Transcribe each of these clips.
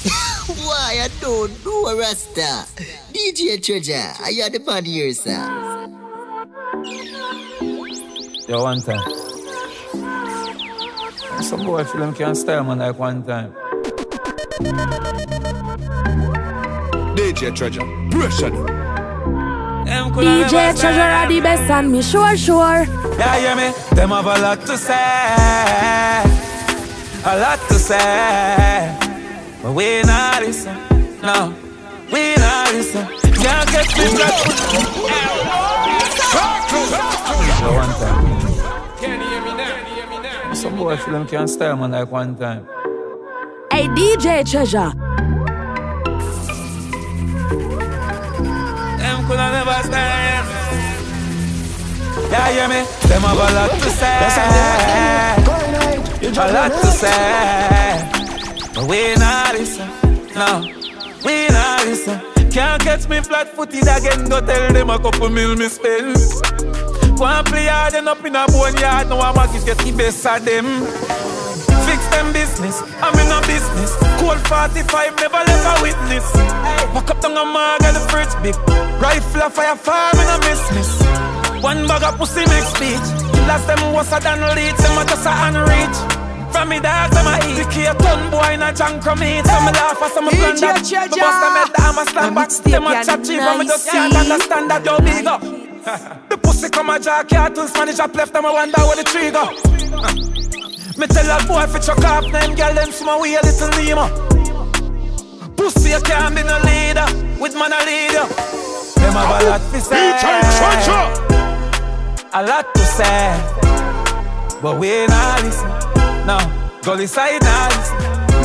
Why I don't know Rasta. DJ Treasure, I are the man here, sir. Yo, one time. Some boy feel him can't style man like one time. DJ Treasure, pressure. DJ Treasure are the best and me sure sure. Yeah, hear me? Them have a lot to say, a lot to say, but we not listen. No, we not listen. Can't catch me black. Yo, one time. Can you hear me now? Can you hear me now? Some boy feel him can't style man like one time. Hey DJ Treasure. Them coulda never stand. Yeah, hear me? Them have a lot to say, a lot to say, but we not listen. No, we not listen. Can't catch me flat-footed again. Go tell them a couple mil me spend. And play hard and up in a boneyard. Now I'm a get the best of them. Fix them business, I'm in a business. Cold 45, never left a witness. Walk up down a mag at the fridge big. Rifle a fire farm in a miss. One bag of pussy make speech. Last them was a than lead, them a just a unreach. From me dogs, I'm a eat. The a ton boy in a junk from me. Some me laugh, some me plan that. Me bust them head, I'm a stand back. Them a chat cheap, but me just can't understand that. Yo, big up. The pussy come a jack, cartoon Spanish up left, them a wonder where the trigger. Me tell a boy fi chuck off them girl them some way a little lima. Pussy you can't be no leader, with man a leader. Them have a lot to say, a lot to say, but we not listen. No, gully side.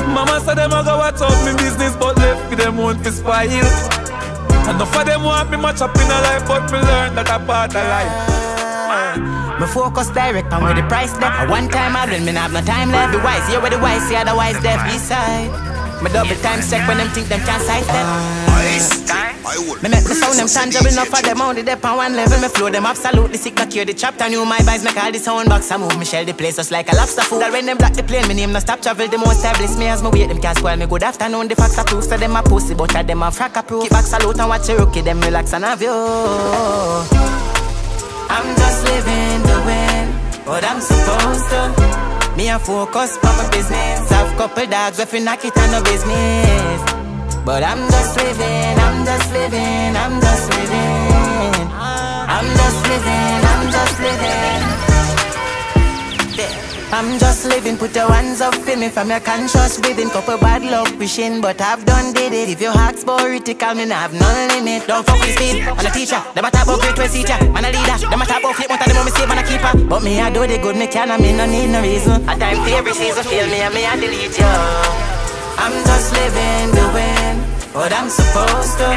Mama said them a go watch out me business, but left for them want to spoil. Enough of them want me much up in a life, but me learn that a part of life. Ah. Me focus direct on where the price. At one time I when me have no time left. The wise, here where the wise, see otherwise deaf. East side. Me double time check when them think them can't sidestep. Me make me sound them tangible enough for them only dep on one level. Me flow them absolutely sick, not cure the chapter. New my vibes make all the sound box. I move me shell the place just like a lobster food. That when them block the plane, me name no stop travel. The most established me as me wait them can't spoil me. Good afternoon, the facts are proof. So them a pussy, but I them a frack a proof. Keep back salute and watch Cherokee, them relax and have you. I'm just living the win, what I'm supposed to. Me a focus on my business. Have couple dogs if you knock it on no business. But I'm just living, I'm just living, I'm just living. I'm just living, I'm just living. I'm just living, put your hands up for me from your conscious breathing. Couple bad luck wishing, but I've done did it. If your heart's political, me nah have no limit. Don't fuck with speed. I'm a teacher, them a talk about great way teacher. Man a leader, them a talk about flip, but them want me save, man a keeper. But me I do the good, me can, and me no need no reason. A time for every season, feel me and me I delete you. I'm just living win, what I'm supposed to.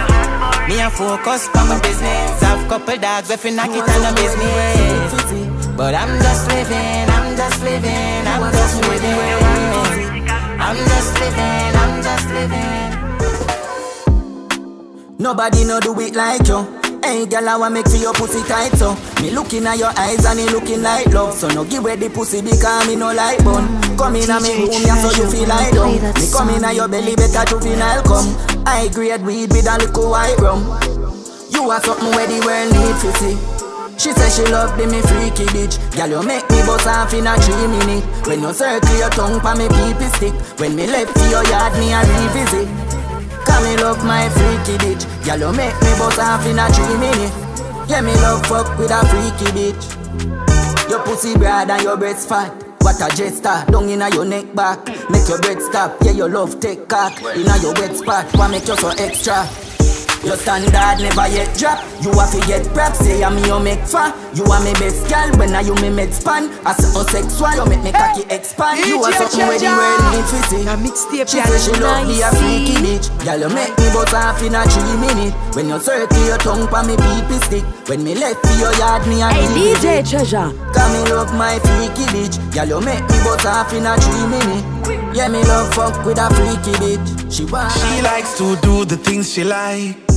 Me a focus on my business. I've couple dogs if you knock it on the business. But I'm just living, I'm just living, I'm just living. I'm just living, I'm just living. Nobody know do it like you. Hey, girl, I want make for your pussy tight so. Me looking at your eyes and it looking like love So. No give away the pussy because me no like bun. Come in me room, yeah, so you feel like dumb. Me come in at your belly, better juvenile come. I grade weed with a little white rum. You are something where the world need to see. She say she love be me freaky bitch. Girl you make me bust off in a three minute. When you circle your tongue pa me peepee stick. When me left for your yard me a revisit Cause me love my freaky bitch? Girl you make me bust off in a three minute. Yeah me love fuck with a freaky bitch. Your pussy broad and your breast fat. What a jet star, down inna your neck back. Make your breath stop, yeah your love take cock. Inna your wet spot, why make you so extra your standard never yet drop. You have to get prep, say I'm you make fun. You are me best girl when I you me med span. As a sexual, you make me cocky expand. You are something where the world need to see. A mixtape, She say she love me a freaky bitch. Girl, you make me bust off in a three minute. When you circle your tongue pa me pee stick. When me left for your yard, me a Hey leave DJ it. Treasure. Cause me love my freaky bitch Girl, you make me bust off in a three minute Yeah, me love fuck with a freaky bitch She want She likes to do the things she like.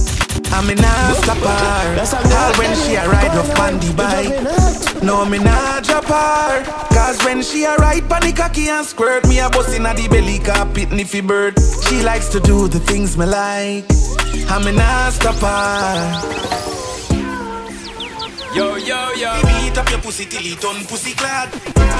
I mean, I stop her. All when she a ride off on the bike. No, me nah drop her. Cause when she a ride panic cocky and squirt, me a bust inna the belly car pit niffy bird. She likes to do the things me like. And me nah stop her. Yo, yo, yo. Beat up your pussy till it done pussy clad.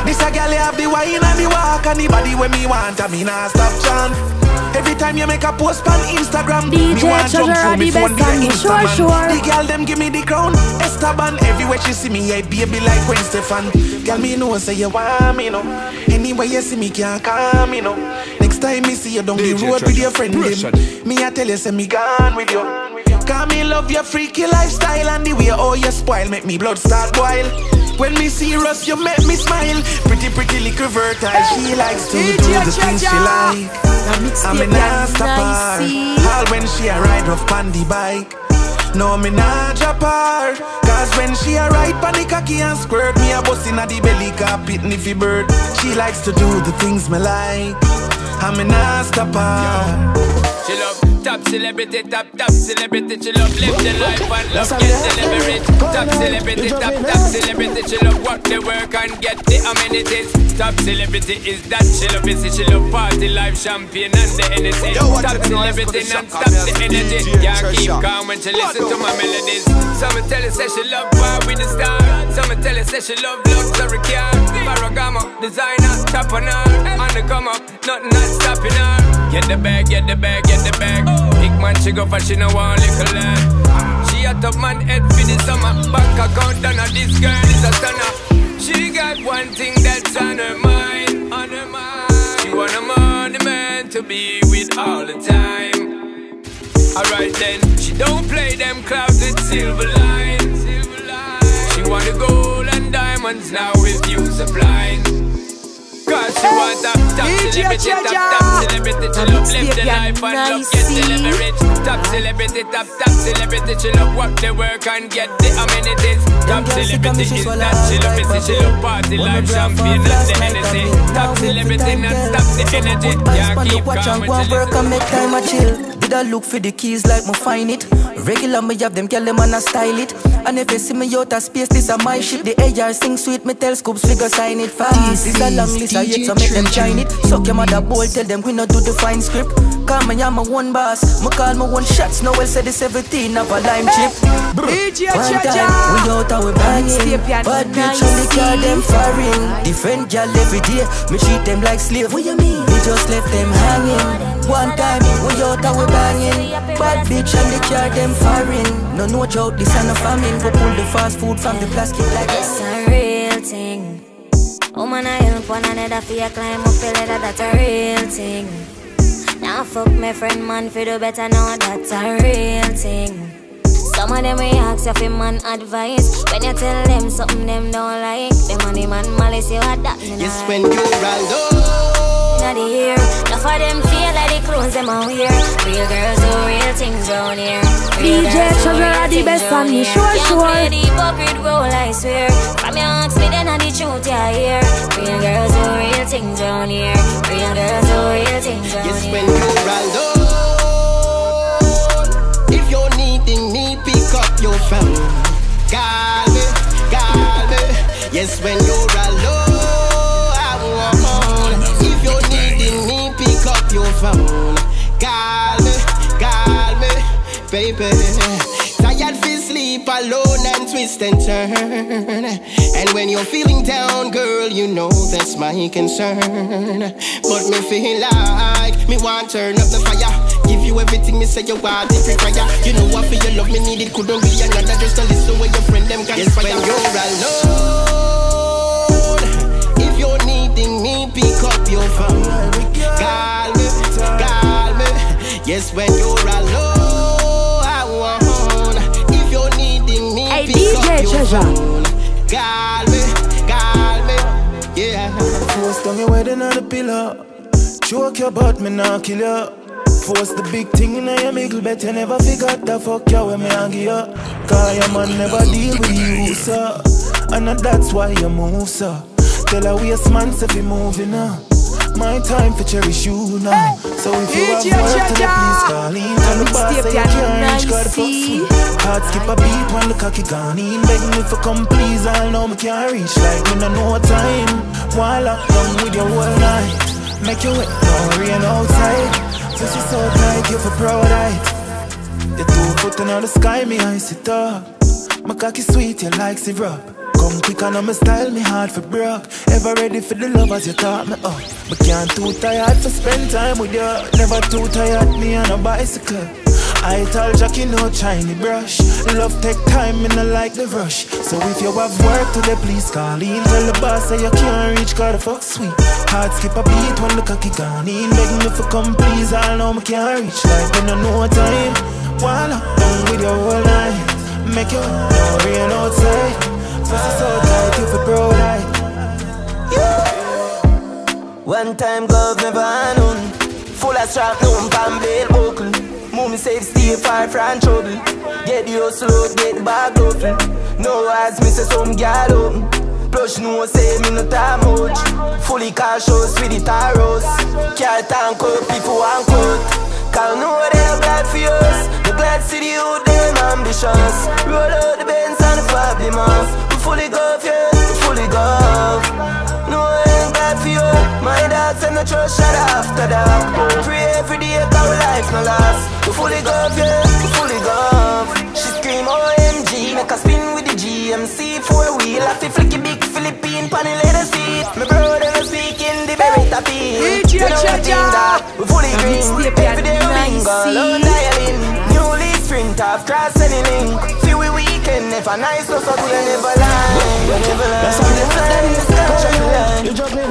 This a gal have the wine and the walk and the body when me want and me nah stop chant. Every time you make a post on Instagram, me DJ want jump through me the phone best be a and me sure, Instaman. sure. The girl them give me the crown, Esteban. Everywhere she see me, I baby like Gwen Stefan. Girl me know say you want me no. Anywhere you see me can't come me no. Next time me see you down the DJ road with your Treasure. friend them, me I tell you say me gone with you. Cause me love your freaky lifestyle and the way how you spoil make me blood start boil. When me serious, you make me smile. Pretty, pretty little vertile. She likes to do the things she like. I'm a nah stop her. All when she a ride off on the bike. No, me nah drop her. Cause when she a ride pan the cocky and squirt, me a bust inna the belly car pit niffy bird. She likes to do the things me like. I'm a nah stop her. She love top celebrity, top top celebrity. She love live the life and love get delivery. Top celebrity, top top celebrity. She love work the work and get the amenities. Top celebrity is that she love busy. She love party life, champagne and the energy. Top it, noise for celebrity non-stop the energy. Can't keep calm when she listen to my melodies. Some tell her say she love bar with the star. Some tell her say she love luxury car. Ferragamo, designer, top on her. On the come up, nothing not stopping her. Get the bag, get the bag, get the bag. Big man she go for she no want little lad. She a top man head for the summer. Bank account done this girl is a stunner. She got one thing that's on her mind, on her mind. She want a money man to be with all the time. Alright then, she don't play them clouds with silver lines. She want the gold and diamonds now with you supplying. Cause she want top DJ celebrity, top top celebrity. She love live the life and love get delivery. Top celebrity, top top celebrity. She love work the work and get the amenities. Top girls sick of me, celebrity she is that she love busy. She love party life, me champagne and the night, energy. I mean, Top celebrity, time, non girl. stop the energy. Can't keep watch calm and when she work and make time a chill. I look for the keys like me find it? Regular me have them girl them and I style it. And if you see me out of space, this a my ship. The AR sing sweet, me tell scoops figure sign it fast. This is a long list of yet, so make them join it. Suck your mother bowl, tell them we not do the fine script. Call me, I'm a one boss. Me call me one shots. No, well said the 17 of a lime chip. DJ One Treasure. time, we out and we banging Bad bitch on the car, them foreign Different gal every day, me treat them like slave What you mean? Me just left them hanging One time, we out and we banging Bad bitch on the car, them foreign No no joke, this ain't a famine We pull the fast food from the plastic like It's a real thing. Woman, I help one another for you climb up the ladder, that's a real thing. Now fuck my friend, man, for do better know that's a real thing. Some of them we ask you for man advice When you tell them something them don't like Them money man malice you at that Yes, when you're alone. Oh. Inna the ear Enough of them feel like the clothes them a wear Real girls do real things round here Real DJ girls Treasure are the best round and me here. sure, Can't sure. play the hypocrite role, I swear From your ask me then I the truth you hear Real girls do real things round here Real girls do real things round Yes, here when you're alone. If you're needing me, pick up your phone. Call me, call me. Yes, when you're alone. Phone. Call me, call me, baby. Tired fi sleep alone and twist and turn. And when you're feeling down, girl, you know that's my concern. But me feel like me want turn up the fire. Give you everything me say you want, if fire. You know what for your love me need it couldn't be another. Just to listen when your friend them conspire. Yes, when you're alone. If you're needing me, pick up your phone. Call me, call me. Yes, when you're alone, I want. If you're needing me, Hey, pick DJ up your Treasure. phone. Call me, call me. Yeah. Force down your wedding on the pillow. Joke your butt, me not kill you. Force the big thing in your middle, bet you never forgot the fuck you when me hang you. Cause your man never deal with you, sir. And that's why you move, sir. Tell her waste man if you moving, uh. My time for cherish you now. So if you have work to the please call in. Tell the boss say you can't reach, got the fuck. Heart skip a beat when the cocky gone in. Beg me for come please, I know me can't reach. Like when I know time. While I'm done with your whole night. Make you wet, no rain outside. So she so tight, you for proud height. The two foot in the sky, me I sit up. My cocky sweet, you like syrup. Come quick and my style, me hard for broke. Ever ready for the love as you taught me uh. up. But can't too tired for spend time with you. Never too tired, me on a bicycle. I tell Jackie no shiny brush. Love take time, me no like the rush. So if you have work today, please call in. Tell the boss say you can't reach, got the fuck sweet. Heart skip a beat when the cocky gone in. Beg me for come please, I know me can't reach. Like when I know time. While I'm with your whole night. Make you no rain outside. So tight, you for bro One time glove never unknown Full of strap, no pan bail buckle Move me safe, stay far from trouble. Get the hustle get the bag duffel No eyes, me say some gal open. Plus no say me no time much. Fully cautious with the taros. Can't tank up if you want cut Cause know they're glad for us. The glad city youth, them ambitious Roll out the Benz and the We fully go, yeah, fully go no, I ain't glad for you. My dad send the trust shot after that. Pray every day, cause life no last. We fully go, yeah, fully go. She scream OMG, make a spin with the GMC four wheel. I feel flicky big Philippine panel leather seat. My brother speaking the Beretta beat. You know what that? We fully green. Every day we mingle, low dialing. Newly sprint off, cross any link. Feel we weekend, if a nice, no so good, I never lie. Never lie. That's how they fly in the sky.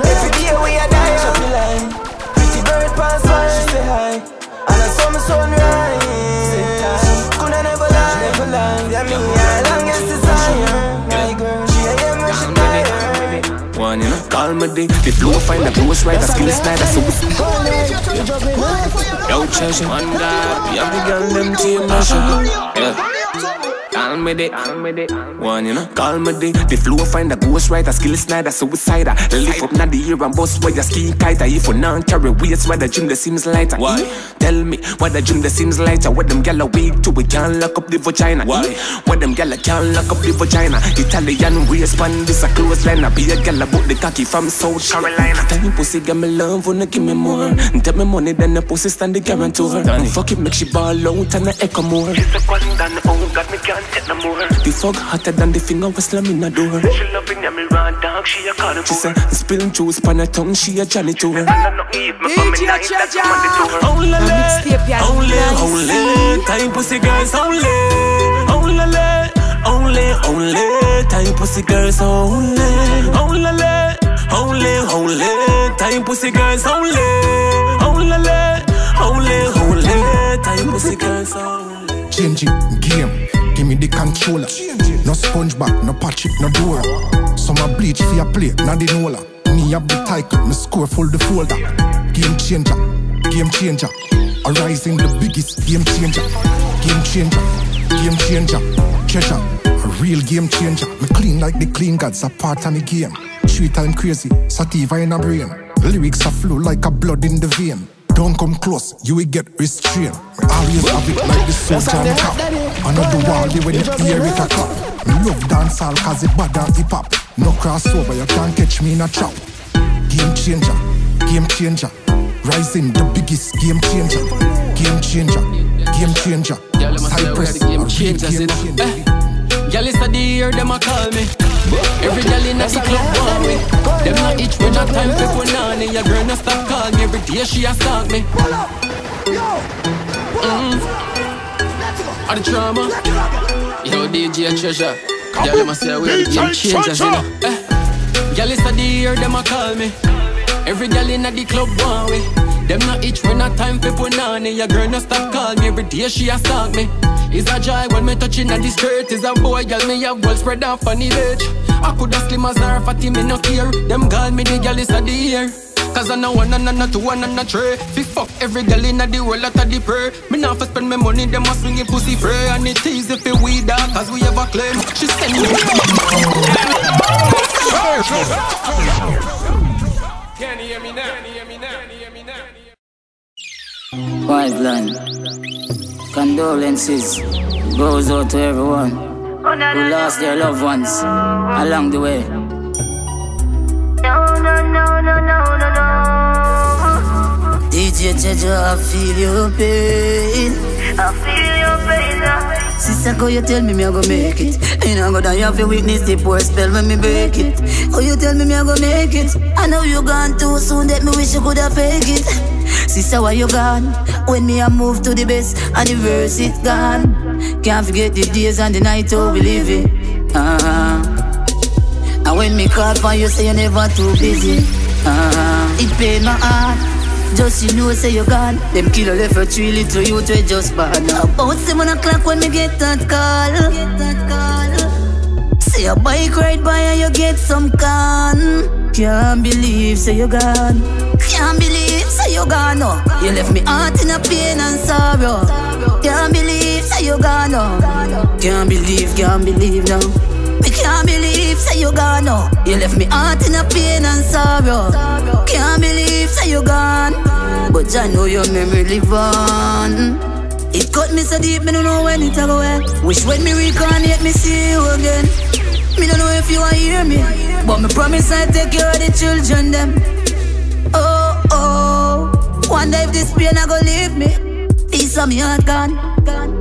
Every day we a die up the line Pretty bird pass by. She say hi. And I saw me sunrise. Coulda never lie Never lie Yeah me her longest desire My girl She a young when she tired One, you know, call me the The flow find the ghost rider, skill snider, so Yo, treasure, one guy, we have the girl, them team measure Yeah Call me the, call me the One, you know? Call me the The flow find a ghost writer Skill snider, suicider. Lift up na the ear and bust where your ski kite If you not carry weights Why the gym that seems lighter. Why? Hmm? Tell me Why the gym that seems lighter. What them gyal weak to We can't lock up the vagina. Why? Hmm? Why them gyal can't lock up the vagina. Italian waistband This a close line I be a gyal book the cocky from South Carolina Tiny pussy get me love Wanna give me more. Tell me money then the pussy stand the guarantor. Fuck it make she ball out And I echo more. She's a one done Oh got me can't take no more. The fuck hotter than the finger was slamming the door. She loving me raw dog She a carnivore She say spilling juice pan her tongue She a janitor And I not eat me for me night That's on the door Only, only, only Time pussy girls only. Only, only, only Time pussy girls only. Only, only, only Time pussy girls only. Only, only, only Time pussy girls only. Change it, game Give me the controller. No SpongeBob, no Patrick, no Dora. Some a bleach for your play, not the Nola. Me have the title, me score full the folder. Game changer, game changer. Arising the biggest game changer. Game changer, game changer. Treasure, a real game changer. Me clean like the clean gods, a part of the game. Three time crazy, sativa in a brain. Lyrics are flow like a blood in the vein. Don't come close, you will get restrained. Me always have it like the soldier on top. Another wall, they when you hear it a clap. Me love dancehall cause it bad and hip hop. No crossover, you can't catch me in a trap. Game changer, game changer. Ryzin the biggest game changer. Game changer, game changer. Cypress, a game changer. Eh, Girl, it's the year them a call me. Every girl in the club want me. Them not itch when a time for punani. Your girl no stop call me. Every day she a stalk me. Mm. All the drama. Yo, DJ Treasure. Girl, them a say we are the game changers, you know. Eh. Girl, it's the year them a call me. Every girl in the club want me. Them not itch when a time for punani. Your girl no stop call me. Every day she a stalk me. It's a joy when me touching at the skirt Is a boy, girl, me have well spread off the ledge I coulda slim as her fatty, me no care Them call me the girl is a the Cause I know one and not two one and a three Fi fuck every girl in the world out of the prayer Me not for spend my money, them a swing it pussy free And it easy fi we that, cause we a claim She send me Can you hear me now? Line. Condolences goes out to everyone who lost their loved ones along the way. No, no, no, no, no, no, no. DJ Jaja, I feel your pain. I feel your pain now. Sister, go you tell me me I go make it. Ain't I go die have to witness the poor spell when me break it. Oh, you tell me me I go make it. I know you gone too soon that me wish you could have fake it. Sister, why you gone? When me I move to the best and the verse it gone. Can't forget the days and the night how we live it. Uh-huh. And when me call for you, say you're never too busy. Uh-huh. It pain my heart. Just you know, say you gone. Them killer left for three little youth we just bad. About seven o'clock when me get that call. Get that call. Say your bike ride by and you get some can. Can't believe, say you gone. Can't believe, say you gone. No. You left me heart in a pain and sorrow. Can't believe, say you gone. Oh. No. Oh. Can't believe, can't believe now. Me can't believe, say you gone. No. You left me heart in a pain and sorrow. Can't believe, say you gone. But I know your memory live on. It cut me so deep, me don't know when it go away. Wish when me reincarnate, me see you again. Me don't know if you want hear me, but me promise I take care of the children them. Oh oh, day if this pain a go leave me, peace of me heart gone.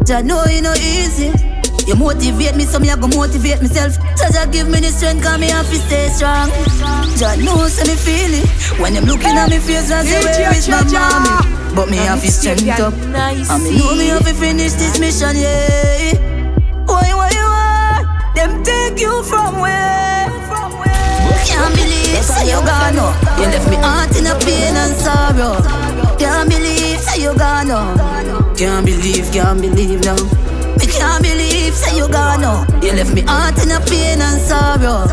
Jah know it no easy. You motivate me, so me I go motivate myself. Jah give me the strength, cause me have to stay strong. Jah knows so me feel it when them looking at me face like say where is my mommy. But me have to strength up, and me know me have to finish this mission, yeah. Why, why, why? Them take you from where? Can't believe say you gone, no. You left me heart in a pain and sorrow. Can't believe say you gone, no. Can't believe, can't believe now. Me can't believe say you gone, no. You left me heart in a pain and sorrow.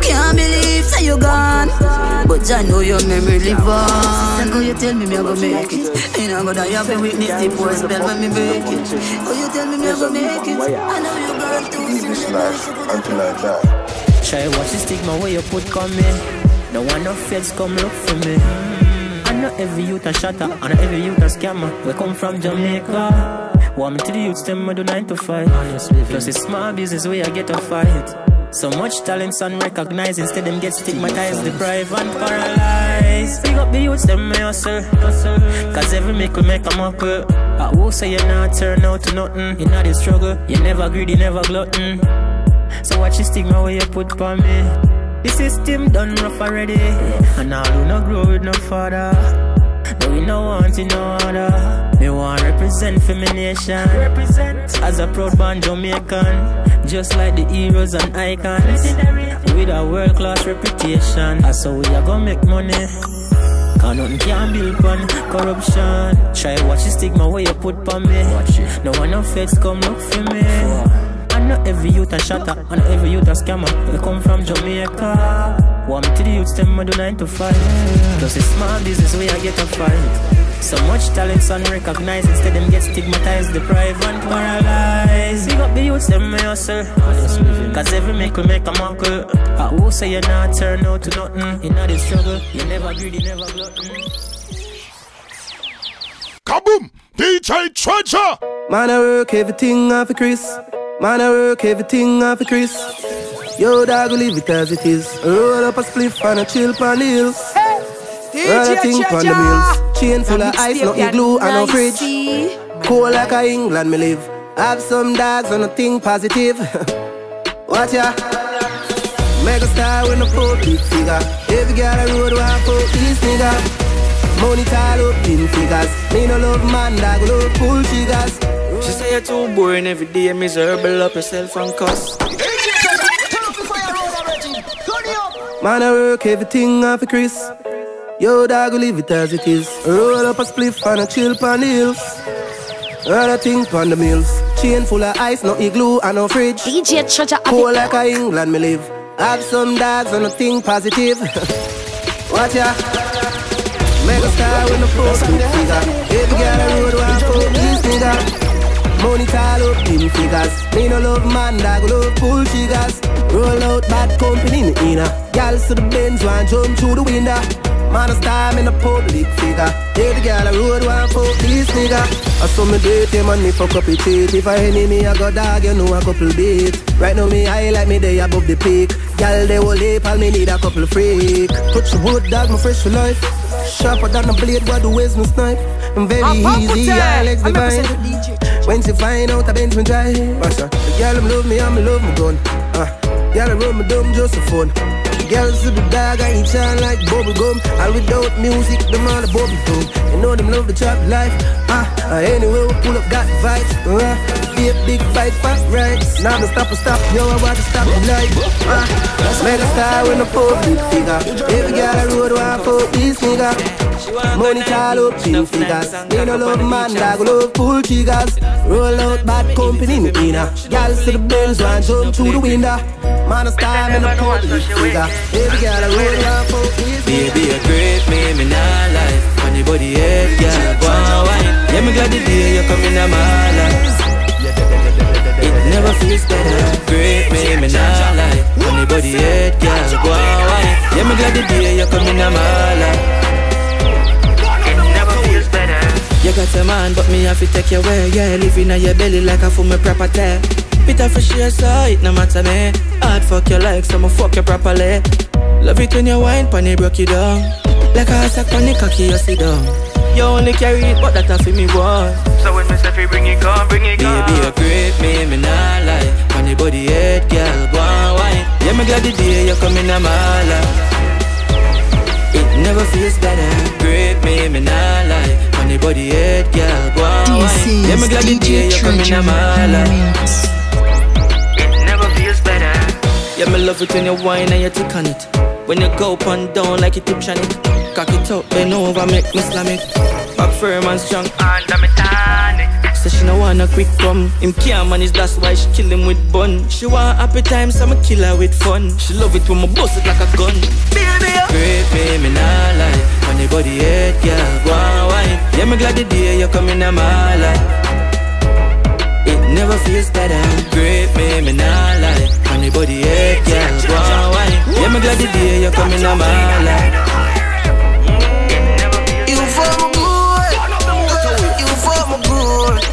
Can't believe say you gone. But I know your memory live on. Sister, go you tell me me I go make it. Ain't I gonna have to witness the poor spell when me break it. Go you tell me me I go make it. I know you gone too soon. until I die. Try watch the stigma where you put come in. No one no feds come look for me. I know every youth a shatter, I know every youth a scammer. We come from Jamaica. Want me to the youths, them we do 9 to 5. Ah, Plus it's small business where I get a fight. So much talents unrecognized, instead them get stigmatized, deprived and paralyzed. Big up the youths, them may hustle. Cause every make we make a muckle. I will say you're not turn out to nothing. You know the struggle, you never greedy, never glutton. So watch the stigma where you put on me. The system done rough already. And all who no grow with no father. No, we no want in no other. Me want represent for nation. Represent as a proud born Jamaican. Just like the heroes and icons. With a world class reputation. That's how we are gonna make money. Cause nothing can build on corruption. Try watch the stigma where you put on me. No one no feds come look for me. I know every youth a shatter, know every youth a scammer. We come from Jamaica. Want me to the youths, them I do 9 to 5. Plus it's small business where I get a fight. So much talents unrecognized, instead them get stigmatized, deprived and paralyzed. Big up the youths, them may hustle. Cause every make we make a muckle. I who say you're not turn out to nothing. You know the struggle, you never greedy, never glutton. Kaboom! DJ Treasure! Man, I work everything off of Chris. Man, I work everything off of Chris. Yo, dog, leave it as it is. Roll up a spliff and a chill pan the hills. Run a thing on the mills. Chain full of ice, nothing glue and no fridge. Cool like a England, me live. Have some dogs and nothing positive. Watch ya. Mega star with no public figure. Every girl I road want fuck this nigga. Money tall up in figures. Me no love man, dog love pull triggers. She say you're too boring every day, miserable up yourself and cuss. Man, I work everything off of Chris. Yo, dog, leave it as it is. Roll up a spliff and a chill pan the hills. Run a thing pan the mills. Chain full of ice, no igloo and no fridge. DJ Treasure Cold like a England, me live. Have some dogs and a thing positive. Watch ya. Mega star with no post figure. Every girl I road want fuck this nigga. Money tall up in figures. Me no love man, dog love pull triggers. Roll out bad company in the inner. Gals to the Benz, one jump through the window. Man, I time in the public figure. Every girl I road one fuck this nigga. I saw me date him and me fuck up it teeth. If I enemy, I got dog, you know a couple beats. Right now me high like me day above the peak. Girl, they will leap, and me need a couple freak. Touch the wood, dog, my fresh for life. Sharper than a blade, what the ways me snipe. I'm very easy, I legs divine. When she find out, I bend me dry. Basha, the girl them love me, I'm love me gun. Girl I run me dumb just for fun. Girls to the dog, I eat shine like bubble gum. All without music, them all the bubble gum. You know them love the trap life. Ah, uh, anyway, we pull up, got vibes. Uh, be a big fight, fat right. Now the stop, stop, yo, I want to stop the light. Ah, uh, make a star when the public figure. Every girl I road, want for this nigga. Money call up three figures. They no love man, dog love pull triggers. Roll out bad company in the inner. Girls to the Benz, one jump through the window. Man, a star in the public figure. Every girl I roll around for this Baby, a great me, me not lie. Anybody head, girl, go on wine. Yeah, me glad the day you come in my life. It never feels better. Great me, me not lie. Anybody head, girl, go on wine. Yeah, me glad the day you come in my life. Never feels better. You got a man, but me have to take you away. Yeah, living on your belly like a for me property. Bitter for sure, so it no matter me. Hard fuck you like, so me fuck you properly. Love it when you wine, pan it broke you down. Like a sack it cocky, you sit down. You only carry it, but that a for me one. So when me say fi bring it on, bring it on. Baby, you great me, me not lie. Pan the body head, girl, go on wine. Yeah, me glad the day you come in my life. It never feels better. Great me, me not lie. On the body head, girl, go on wine. Yeah, me glad the day you come in my life. It never feels better. Yeah, me love it when you whine and you tick on it. When you go up and down like you tip on it. Cock it up, bend over, make me slam it. Back firm and strong. Under me tonic. Say she no want a quick come. Him can't manage, that's why she kill him with bun. She want happy times, so I'ma kill her with fun. She love it when me bust it like a gun. Baby, oh. Great me, me not lie. On the body head, girl, go on wine. Yeah, me glad the day you come in my life. It never feels better. Great me, me not lie. On the body head, girl, go on wine. Yeah, me glad the day you come in my life.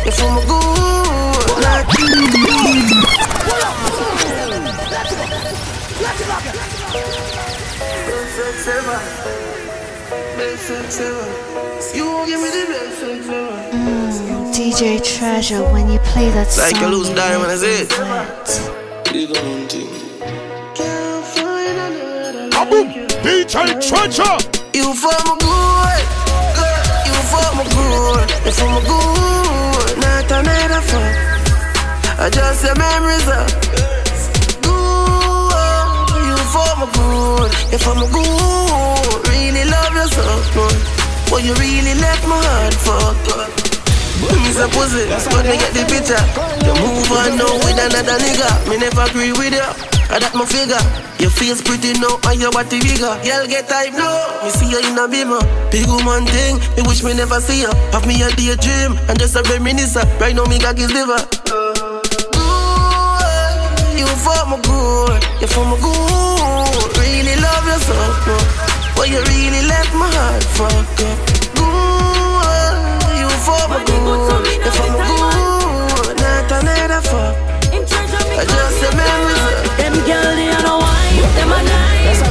You for my good. Like You give me the best sex ever. Mm, DJ Treasure, when you play that song, Like a loose you diamond, make is it? DJ Treasure. You for my good, good. You for my good, you for my good. Not another fuck. I just say memories up. Oh, good, you for my good, you for my good. Really love you so much. But you really left my heart fucked Me's a pussy, but me get the picture. You move on now with another nigga. Me never agree with you. I that my figure. Your face pretty now and your body bigger. Girl get type now. Me see you in a beamer. Big woman thing. Me wish me never see you. Have me a daydream and just a reminisce. Right now me got his liver. Good, You for my good, you for my good. Really love you so. But you really left my heart fucked up. Good, you for my good, you for my good. Not another fuck. I just say memories. Them girl they are no wine, them a nice.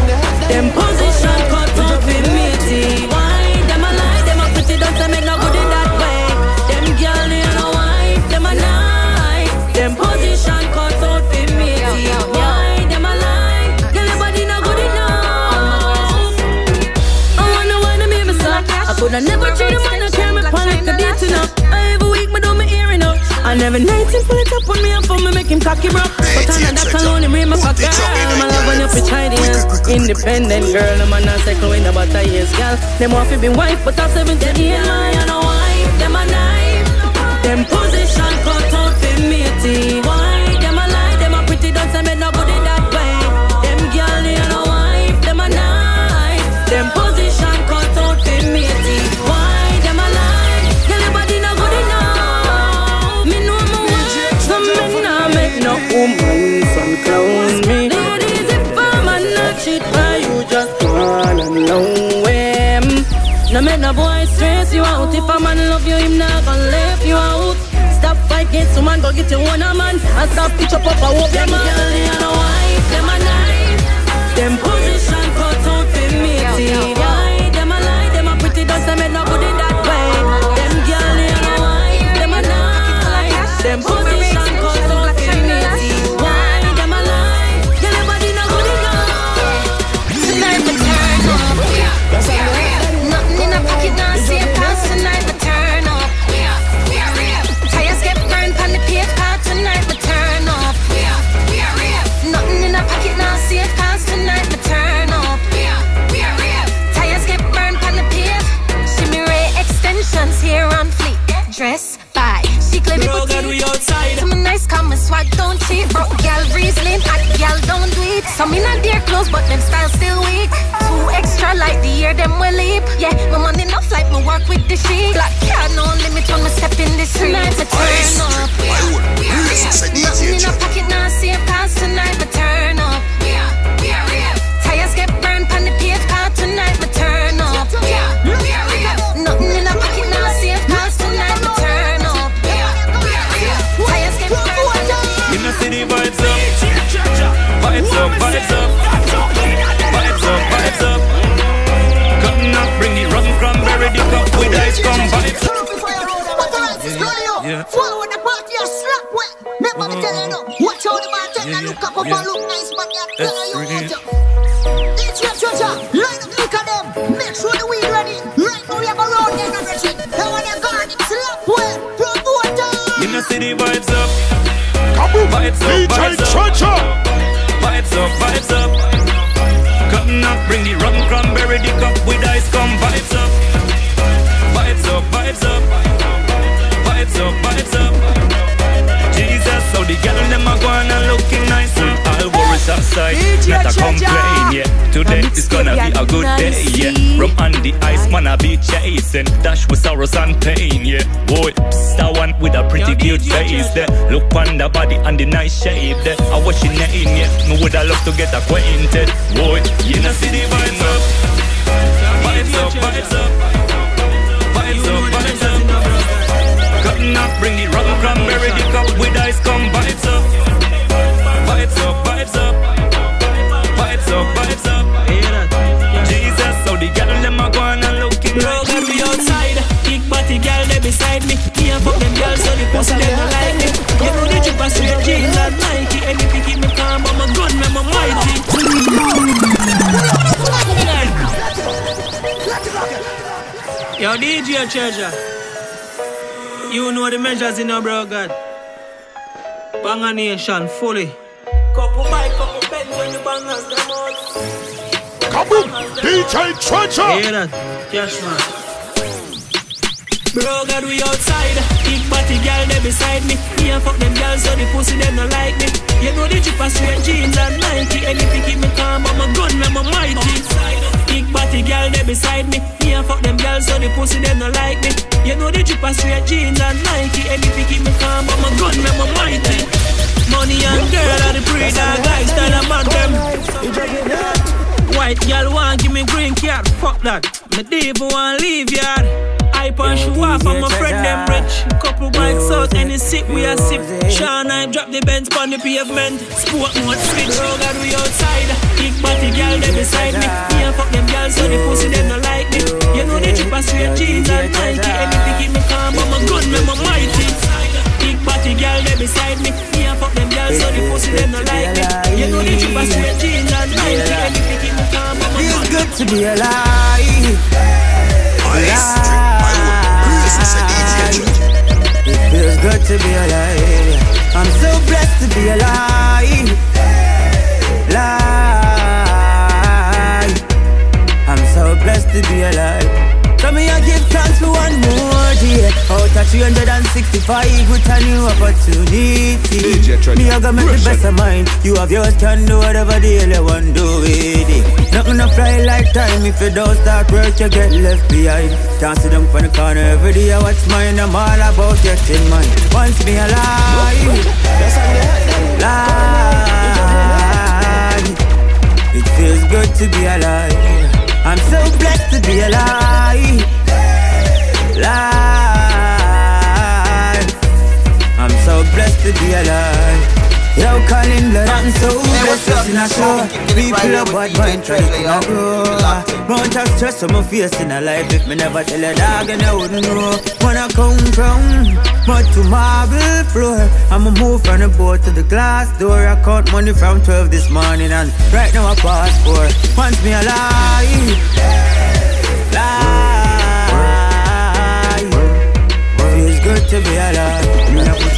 Them position cut off with me tea. Wine, them a lie, them a pretty don't say make no good in that way. Them girl they are no wine, them a nice. Them position cut off with me tea. Wine, them a lie, girl your body no good enough. I wonder why them hear me so. I coulda never treat a date enough. Every week me do me hearing up. And every night him pull it up on me and for me make him cocky bro. But I know that alone him read my fuck girl. My love when you fit Chinese. Independent girl, no man not cycle when about a years girl. Them want to be wife, but I'm 17 years. I no wife, them a If a man love you, him not gonna leave you out. Stop fight against man, go get your one a man. And stop pitch up up, I hope them man. Girl, they are wife, them a knife. Them position cut out for me. Why them a lie, them a pretty, don't say me no good in that way. Them girl, they are wife, them a knife. Them position hot don't do it. Some in a dear clothes, but them style still weak. Too extra like the year them will leap. Yeah, my money enough like me work with the sheet. Black car no limit when me step in the street. Tonight I turn up. Nothing in a pocket, not safe cause tonight I turn Vibes up, vibes up Vibes up, vibes up Cutting up, bring it rum cranberry The cup with ice come vibes up Yeah. Follow the party, a slap wet. Remember me tell you no. Mm. Watch how the bartender look up up and look nice, man. Me a tell you what you. It's your treasure. Line up, look at them. Make sure the weed ready. Right now we have a round and everything. Now when you gone, it's slap wet. Promoter. You know see the vibes up Vibes up, vibes up aside Not a complain, yeah. Today is gonna be a good day, yeah. Rum on the ice, man I be chasing. Dash with sorrows and pain, yeah. Boy, star one with a pretty cute face there Look on the body and the nice shape there I watch your name, yeah. Me woulda love to get acquainted. Boy, you know see the vibes up. Vibes up, vibes up. Vibes up, vibes up. Cutting up, bring the rum cranberry The cup with ice come vibes up. Vibes up, vibes up girls, so the pussy they like me. You know the drip a straight jeans and Nike. Anything keep me calm, I'm a gun, I'm a mighty. Yo, DJ Treasure. You know the measures in a bro, God. Bang a nation fully. Couple bike, couple bend when the bangers them out. Kaboom! DJ Treasure! Hear that? Cash man. Bro, God, we outside. Big body girl, they beside me. Me and fuck them girls, so the pussy them not like me. You know the drip straight jeans and Nike. Anything keep me calm, I'm a gun, I'm a mighty. Big body girl, they beside me. Me and fuck them girls, so the pussy them not like me. You know the drip straight jeans and Nike. Anything keep me calm, I'm a gun, I'm a mighty. Money and girl are the of guys that I'm on them. White girl want give me green card, fuck that. Me even want leave yard. I punch you off, I'm a friend them rich. Couple bikes out, any sick we are sip. Sean I drop the Benz on the pavement. Sport mode switch, oh God we outside. Big body girl they beside me. Me and fuck them girls, so the pussy them not like me. You know the drip a straight jeans and Nike. Anything keep me calm, I'm a gun, I'm a mighty. Big body girl they beside me. Me and fuck them girls, so the pussy them not like me. You know the drip a straight jeans and Nike. Anything keep me calm, I'm a gun. Feels good to be alive. Alive. It feels good to be alive. I'm so blessed to be alive. Alive. I'm so blessed to be alive. So me I give thanks for one more day Out of 365 with a new opportunity Me I gonna make the best of mine You have yours, can do whatever deal you want to do with it. Nothing to fly like time. If you don't start work you get left behind. Can't sit down for the corner every day I watch mine. I'm all about getting mine Once me alive. Alive It feels good to be alive I'm so blessed to be alive. life. I'm so blessed to be alive. Yo, calling blood and soul, blessings in a show. People are bad mind, try to grow. Bunch of stress on my face in a life. If me never tell a dog, and I wouldn't know. When I come from, but to marble floor. I'ma move from the boat to the glass door. I count money from 12 this morning, and right now I pass for. Once me alive, life. Feels good to be alive.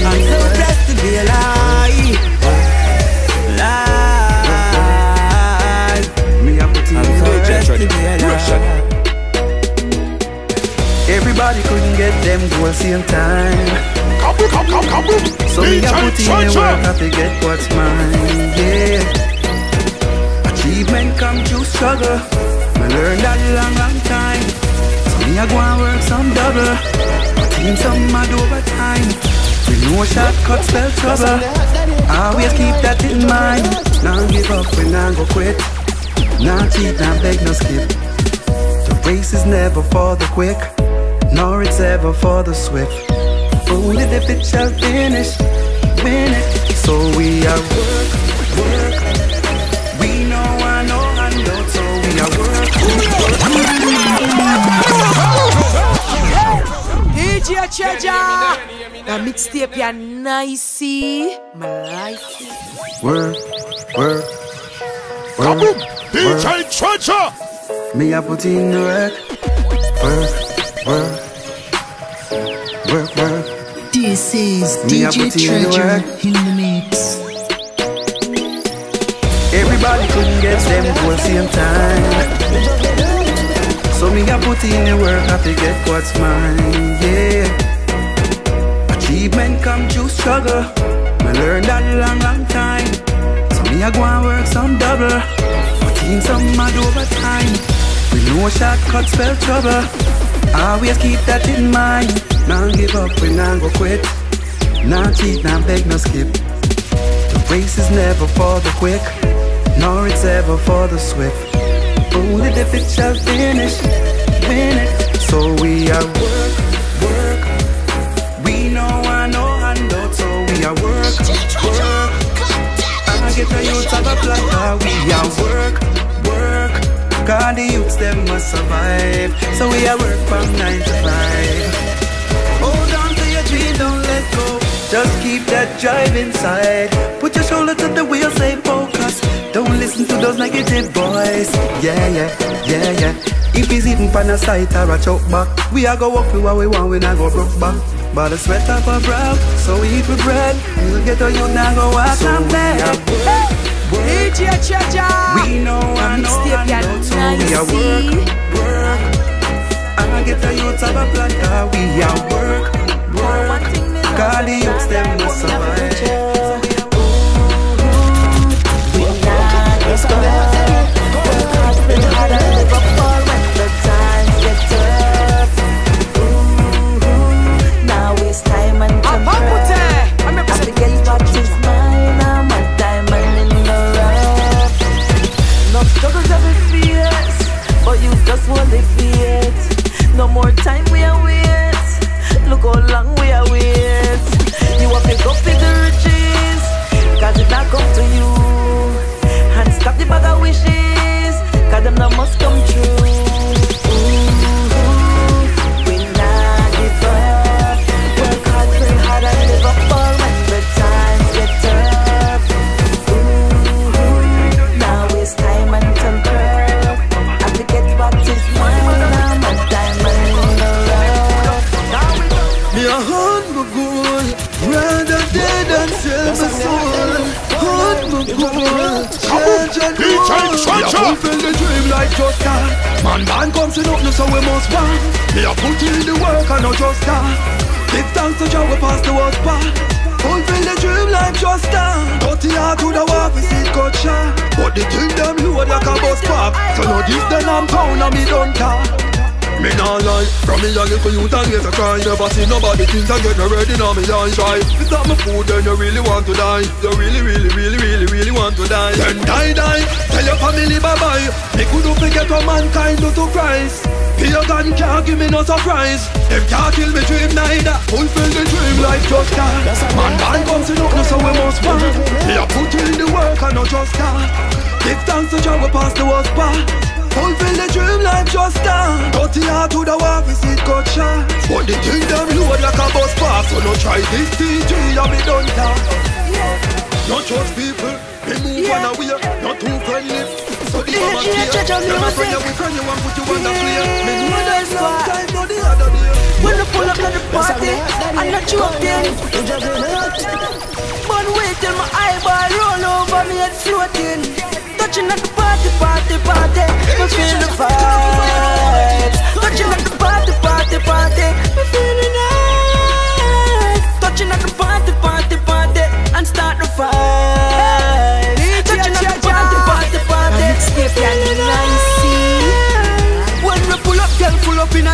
I'm so blessed to be alive. Life. I'm so blessed to be. Everybody couldn't get them goals same time. So me a put in the work, I to get what's mine. Yeah. Achievement come through struggle. Me learn that long, long time. So me a go and work some double. My team some mad overtime. We know shortcuts spell trouble. Always keep that in mind. Now give up when I go quit. Now cheat, now beg, no skip. The race is never for the quick, nor it's ever for the swift. Only the fit shall finish, win it. So we are DJ Treasure. The mixtape ya nicey. My like it. work, work, work. work. DJ Treasure. Me I put in the work, work, work, work, work. This is Me DJ put in the Treasure in the mix. Everybody couldn't get them goals same time. So me a put in the work, I to get what's mine. Yeah. Achievement come through struggle. Me learn that long, long time. So me a go and work some double. Put in some mad overtime. We know shortcuts spell trouble. Always keep that in mind. Now give up when I go quit. Now cheat, now beg, no skip. The race is never for the quick, nor it's ever for the swift. Only the fit shall finish. So we are work, work. We know I know I know, so we are work, work. I get the youth of a plan, uh, we are work, work. God, the youths them must survive, so we are work from nine to five. Hold on to your dream, don't let go. Just keep that drive inside. Put your shoulder to the wheel, stay focused. Don't listen to those negative boys. Yeah, yeah, yeah, yeah. If he's even pan a sight or a choke back, we are go up to what we want, we not go broke back. But the sweat of our brow, so we eat with bread. We'll get to you now, go walk So and. DJ Treasure. We know I know I know, so uh, we are work, work. I get the youths of a plan, 'cause we are work, work. God, the youths them must survive. Now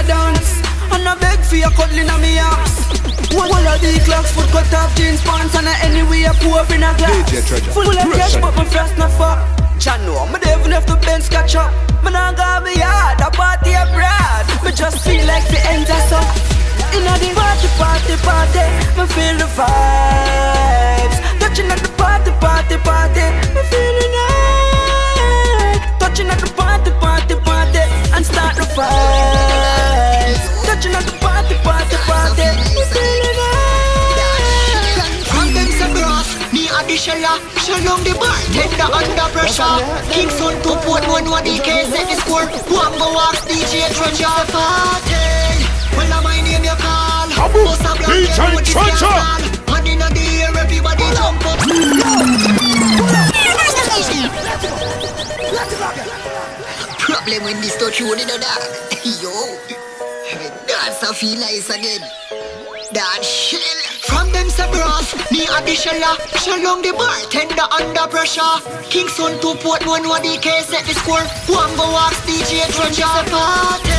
a dance. And I beg for your cuddling on me ass. One of the clocks, foot cut off jeans pants And I anyway I pour in a glass. DJ Treasure. Full of cash but my first not fuck Jah know me devil if the Benz catch up. Me nah got me yard, a party abroad. Me just feel like the end of some Inna the party, party, party Me feel the vibes. Touching at the party, party, party Me feeling nice Touching at the party, party, party And start the fight. Touching at the party, party, party. Me feeling nice From them say bros, me a the shella Shell down the bar, tender under pressure. Kingston to Portmore, no DK set the score One go walks DJ Treasure? Party. Well I'm my name you call. Boss a black DJ girl with the Treasure. scandal And inna the air everybody jump up Problem when this touch you in the dark Yo. Dance a feel nice again. That shell From them say bros, me a the shella. Shell on the bar, tender under pressure. Kingston to Portmore, no DK set the score. One go walks DJ Treasure Party.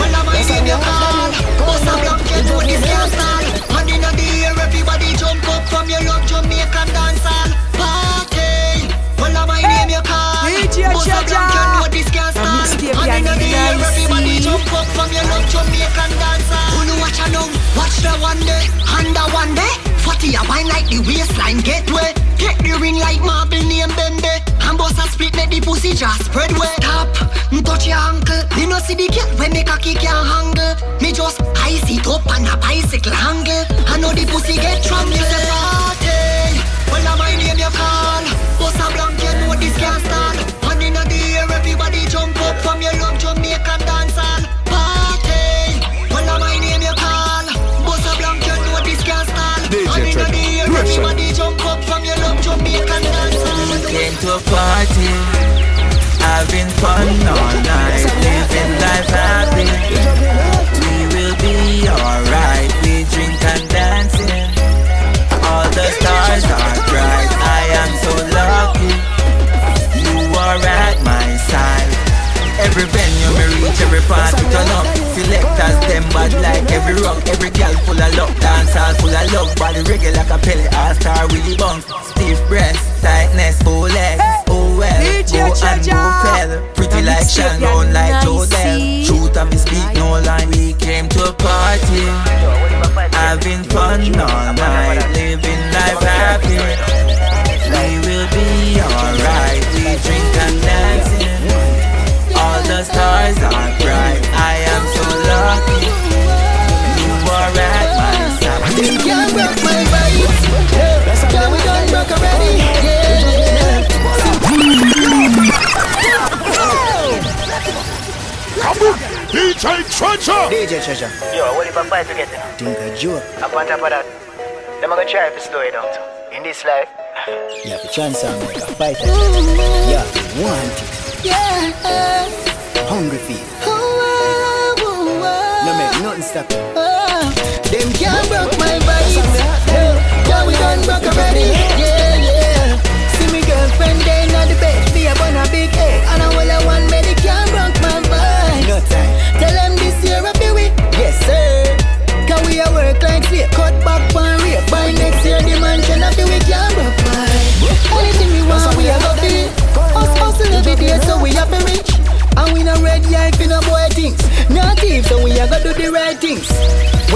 Well I'm my name you call Boss a blanket to this girl style And inna the air everybody jump up From your love Jamaican dancehall. Party. Well I'm my name you call DJ a girl style mixtape And ya inna the air nice. everybody jump up From your love Jamaican dancehall Who know watch a the one day the one day Fatty a wine like the waistline get wet Take the ring like marble name Bembe And boss a split make the pussy just spread Tap, mm, touch your ankle Me no see the cat when me cocky can handle Me just ice it up on a bicycle angle I know the pussy get from me say party Well I'm my name you call Boss a blanket know this can't stall And inna the air everybody jump up. From your love Jamaican dancehall. Party. Well I'm my name you call. Boss a blanket know this can't stall DJ And inna the air everybody jump up. From your love Jamaican dancehall. Came to a party, having fun all night, living life happy. Treasure. Yo, what if I fight to get it? Think a joke. Up on top of that, them gonna try to slow it down too. In this life, You have a chance and make a fight. Yeah, want it. Yeah. Hungry feel. Oh,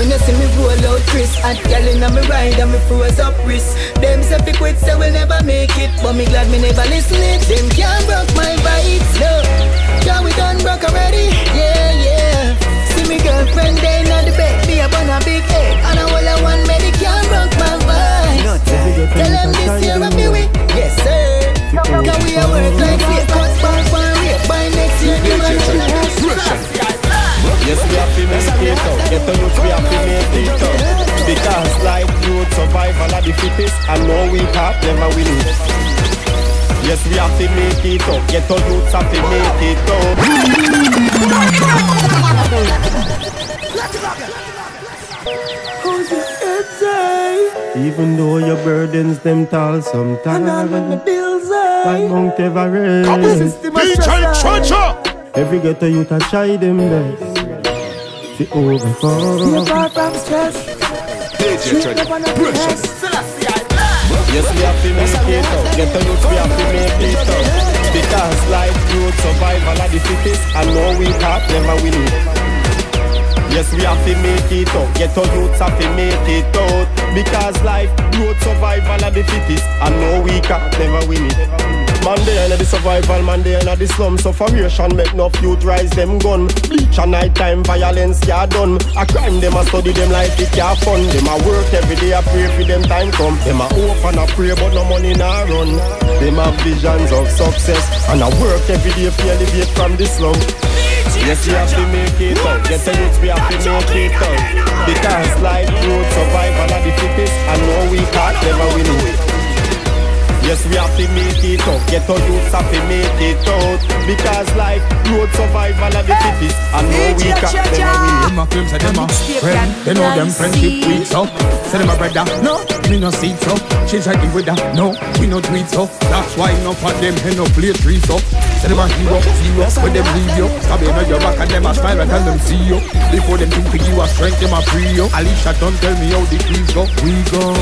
When you see me roll out Chris and girl inna me ride and me froze up wrist. Them say fi quit, say we'll never make it, but me glad me never listen it. Them can't broke my vibes, no. Yeah, we done broke already, yeah, yeah. See me girlfriend there inna the bed, Me up on a big head, and I all I want me they can't broke my vibes. Tell them this year I be we, yes sir. Cause we a work like fake, cut back rape by next year. The man Yes, we have to make it out. Get the youth, we have to make it out. Because like youth, survival of the fittest, and no we can't never win it. Yes, we have to make it out. Get the youth, have to make it out. Even though your burdens them tall sometimes, And on the bills I like Mount Everest. DJ Treasure. Every ghetto youth a try them best to overcome. You're far from stress. DJ Treasure. Precious. Yes, we have to make it out. Oh. Get oh. the youth, we have to make it out. Because life, youth, survival of the fittest, and no we can't never win it. Yes, we have to make it out. Get our youths have to make it out. Because life, growth, survival of the fittest. And no we can't never win it. Man day in the survival, man day in the slum Sufferation make no youth rise them gun Bleach a night time violence ya done A crime them a study them like it ya fun Them a work every day I pray for them time come Them a hope and a pray but no money nah run Them have visions of success And a work every day for elevate from the slum Yes, we have to make it out. Get the youth, we have to make it out. Because life, growth, survival of the fittest, and no we can't never win it. Yes, we have to make it out. Get our youths have to make it out. Because life, road survival of the fittest. And no we can never win. Them a claim say them a friend. They know them friendship weak so. Say them a brother. No, me no see so. Change like the weather. No, we no do it so. That's why no for them head no play three so. Say them a hero, zero. When them leave you, stab you on your back and them a smile and tell them see you. Before them think to give you a strength, them a free you. Alicia don't tell me how the keys go. We go.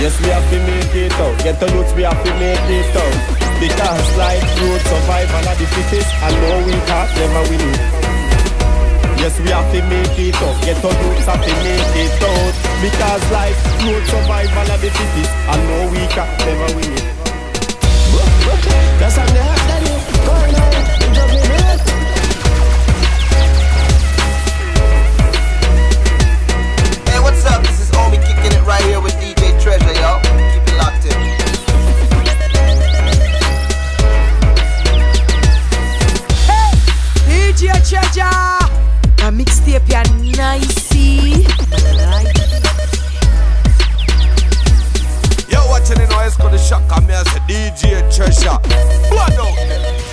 Yes, we have to make it out. Get the youths, we have to make it out. Because life, growth, survival of the fittest. And no we can't never win. Yes, we have to make it out. Get our youths have to make it out. Because life, growth, survival of the fittest. I know we can't never win it. How they have that in. Going on, what's up? This is Omi kicking it right here with DJ Treasure, y'all. Treasure. A mixtape ya nicey. Yo, watching the noise for the shock. I'm here as a DJ Treasure. Blood out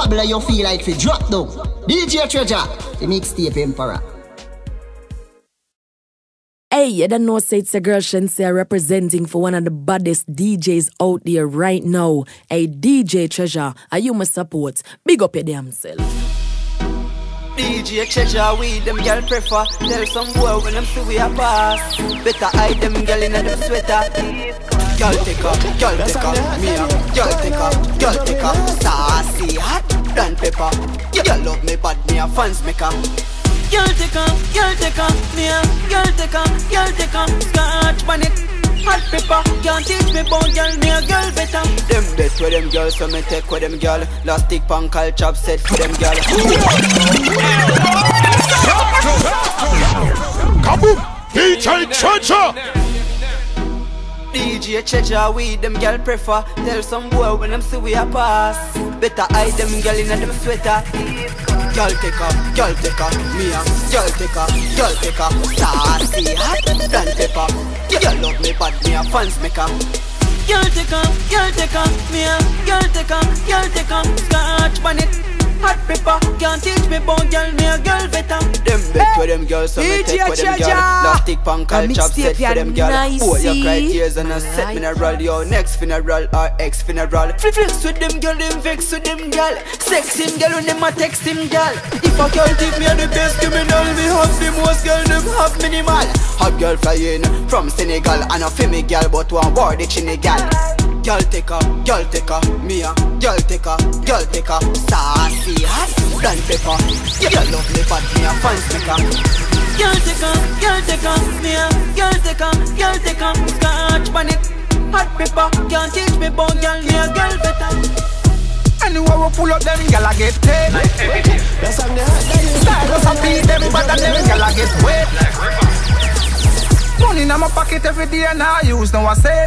foot them you feel like fi drop down. DJ Treasure, the mixtape emperor. Hey, you don't know say it's a girl Shenseea representing for one of the baddest DJs out there right now. Hey, DJ Treasure, are you my support? Big up your damn self. DJ Treasure, we them girl prefer. Tell some boy when them see we a pass. Better hide them girl in them sweater. Girl take up, girl take up, me a girl take up, girl take up. Sassy hot than pepper. Girl love me, but me a fans maker. Girl take up, girl take up, me a girl take up, girl take up. Scotch bonnet. Hot pepper, can't teach me about girl, me a girl better Them best with them girls, so me take with them girl Last stick pan chop set for them girl Kaboom! DJ Treasure! DJ Treasure, we them girl prefer. Tell some boy when them see we a pass. Better hide them girl in a them sweater. Girl take off, girl take off, me a girl take off, girl take off. Sassy hot than pepper Girl love me but me a fans maker Girl take off, girl take off, me a girl take off, girl take off. Scotch bonnet Hot pepper, can't teach me about girl, me a girl better. Them bet for them girls, so me take for them girl. Last stick pan chop set for them girl. Boy, you cry tears and a set funeral Your next funeral or ex funeral. Flip flex with them girl, them vex with them girl. Sex him girl when them a text him girl. If a girl think me the best criminal Me have the most girl, them have minimal. Hot girl flying from Senegal And a female girl, but one war the chinny girl Girl take her, girl take her, me a Girl take her, girl take her Sassy hot than pepper Girl love me but me a fans maker Girl take her, girl take her, me a Girl take her, girl take her Scotch bonnet, hot pepper Can't teach me about girl, me a girl better Anywhere we pull up, them gyal a get paid. That's on the hot. Style us a beat them, but them gyal a get wet. Money in my pocket every day and I use no I say.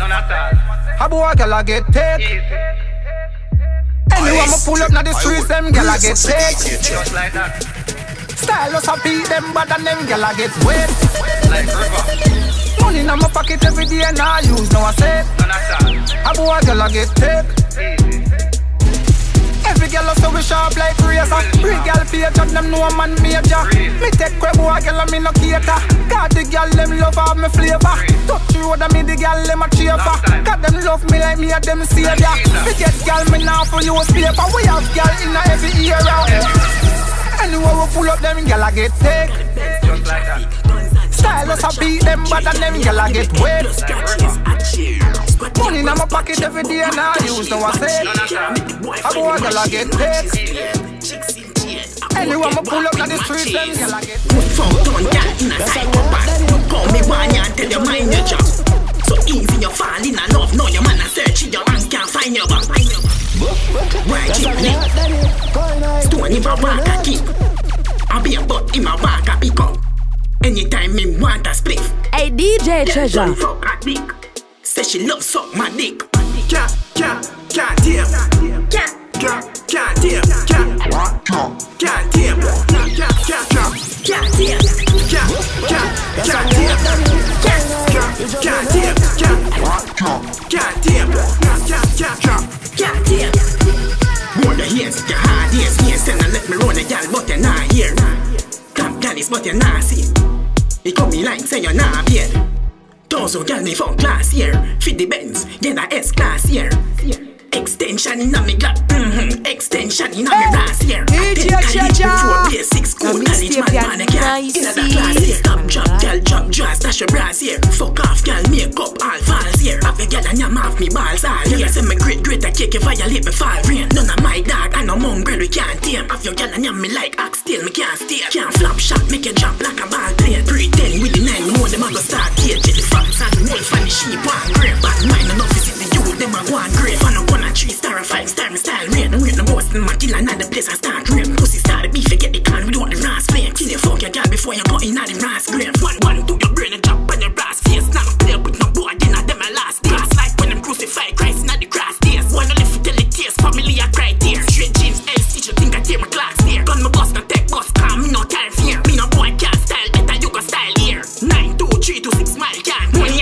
A boy gyal a get paid. Anywhere me pull up na the streets, them gyal a get paid. Just like that. Style us a beat them, but them gyal a get wet. Like river. Money in my pocket every day and I use no I say. A boy gyal a get paid. Every girl so we sharp like razor. Bring girl page and them a man major Me take crab boy girl and me no cater Got the girl them love have me flavor. Touch you and me the girl them a chafer Got them love me like me a them savior. Me get girl me now for use paper We have girl in every era. Anywhere we pull up them girl a get sick Just like that. Style us a beat them but and them girl a get wet Money in my pocket every day and I use no I say A boy girl a get paid? Anywhere me pull up na the street them girl a get From town, girl, in a psychopath Call me one and tell you mind your job So easy you fall in love Now your man a searching, your bank can't find your back Right chip lip Stone him a walk a keep I be a butt him a walk a pick up Anytime me want a spliff Hey, DJ Girl Treasure. Done fuck a dick Say she love suck my dick. Can't deal Can't, can't, can't deal Can't, can't deal Can't, can't, can't, can't deal Can't, can't, can't deal Can't, can't, can't deal Can't, can't deal Can't, can't, can't, can't deal More the hits, your hard ears. Yes, and I let me run a gal But you're not here. Come, Gladys, but you're not see It come me like say you're not beard Thousand gal me from class here. Fit the Benz, then a S class here Extension in a me glove, mm-hmm. Extension in a me brass here Chacha. Four basic school Now college man man a nice, In a that class here Stop drop gal drop dress dash your brass here Fuck off gal make up all falls here Have a gal and yam off me balls all here Say me great great I kick if violate me fall rain None of my dog and no mongrel we can't tame Have your gal and yam me like ox tail me can't steer Can't flop shot make you drop like a ball plane Pretend with the nine more them a go start cage The fox and wolf and the sheep one grave Bad mind enough is it the back one grave. Fan up one a three star a five star. Me style red. No wait no boasting. My killer not the place I start real. Pussy start the beef. Forget the can. We don't the rats play. Kill your fuck your girl before you put in all the rats grave. One one to your brain and drop on your ass face. Now no play with no boy. Then I them my last days. Like when them crucify Christ not the grass tears. One no left tell the tears. Family I cry tears. Straight jeans. Else you think I tear my clocks here? Gun my boss no tech boss. Calm me no time fear. Me no boy can't style. Better you go style here. Nine two three two six mile can't.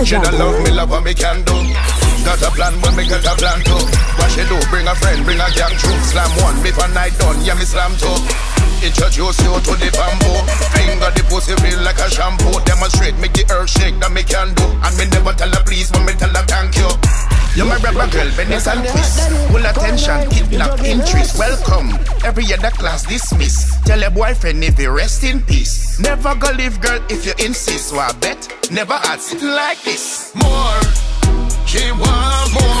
Da. She don't love me, love what me can do. Got a plan, but me got a plan too. What she do? Bring a friend, bring a gang too. Slam one, before night done, yeah me slam two. Introduce you to the bamboo. Finger the pussy real like a shampoo. Demonstrate, make the earth shake, that me can do. And me never tell her please, but me tell her thank you. You're my rubber girl, Venice and twist. Full attention, kidnap interest. Welcome. Every other class dismiss. Tell your boyfriend if you rest in peace. Never go leave, girl, if you insist. So I bet never had like this. More. She want more.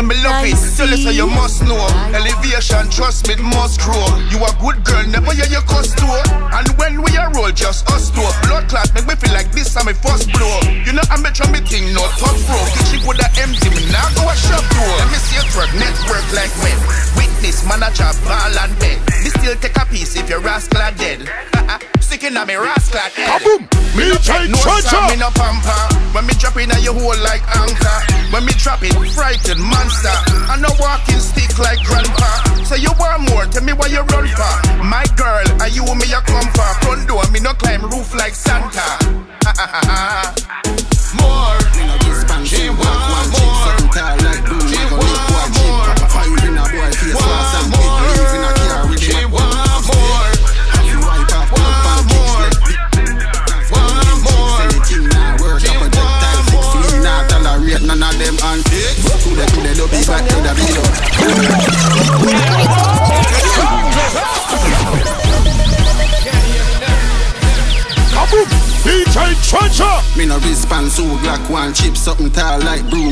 So. mixtape ya Then me love it. Tell you so you must know. Elevation, trust me, it must grow. You a good girl, never hear your cuss to. And when we a roll, just us two. Blood clot make me feel like this, I'm a first blow. You know I'm trying me thing, no top bro. She woulda empty me, now go a shop door. Let me see your truck, network like men. Witness, manager, ball and bed. This still take a piece if your rascal are dead. Sticking on me rascal head. Kaboom! Me take no Treasure. me no pamper. When me drop in, you hold like anchor. When me drop it, frightened monster. I no walking stick like grandpa. So you want more? Tell me why you run for.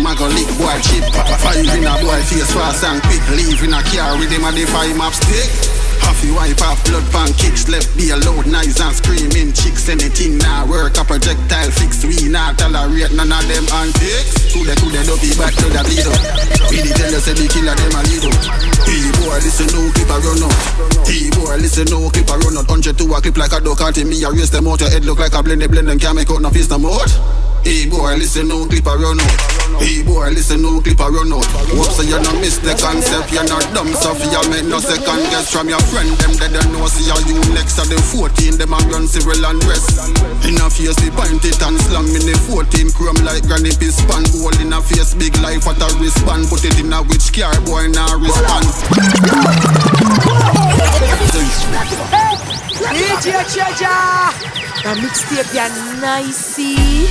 I go lick boy chip. Five in a boy face fast and quick. Leave in a car with him a five map stick. Half you wipe off blood pan kicks Left be a loud noise and screaming chicks. Anything now work a projectile fix. We not tolerate none of them antics. To the to the dopey back to the bleed up We the tell you say the killer them a lead up Hey boy listen no clip a run out. Hey boy listen no clip a run out. Hundred to a clip like a duck Until me a race them out. Your head look like a blend They blend them can't make out no face no more Hey boy, listen no clip a run out. Hey boy, listen no clip a run out. Hope so you no miss the concept, you're not dumb, so for you make no second guess from your friend. Them they don't know see how you next to the 14, them a run civil rest. In a face the point it and slam in the 14 chrome like granny piss pan. Hole in a face big life what a wristband. Put it in a which car boy now respond. DJ Treasure. Now mixtape ya nicey.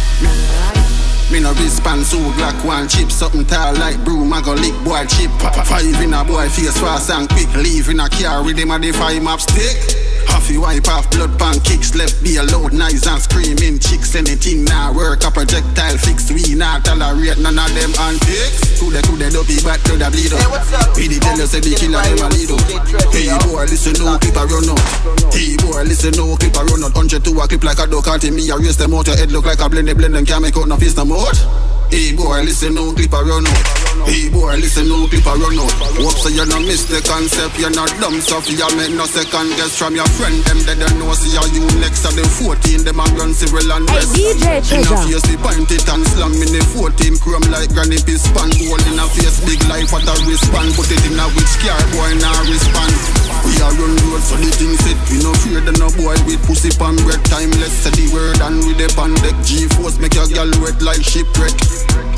Me no respond so black one chip Something tall like broom I go lick boy chip Five in a boy face fast and quick Leave in a car with him a defy map stick You wipe off blood pan kicks Left be a loud noise and screaming chicks Anything now work. A projectile fix We not tolerate none of them antics. To the dopey back to the bleed up? We the tell you say the killer them a lead up Hey boy listen no clip a run out. Hey boy listen no clip a run out. Hundred to a clip like a duck Until me a race them out. Your head look like a blend blend them can't make out no face no more Hey boy, listen no clip a run out. Hey boy, listen no clip a run out. Hope so you no miss the concept, you're not dumb, so for you make no second guess from your friend. Them they don't know see how you next to the 14, them a run civil and Hey, rest. DJ In a face the point it and slam in the 14 chrome like granny piss pan. Hole in a face big life what a wristband. Put it in a which car boy now respond. We are run road so the thing set. We no fear than no boy with pussy pan bread. Timeless say the word and with the pan deck. G-force make your girl wet like shipwreck.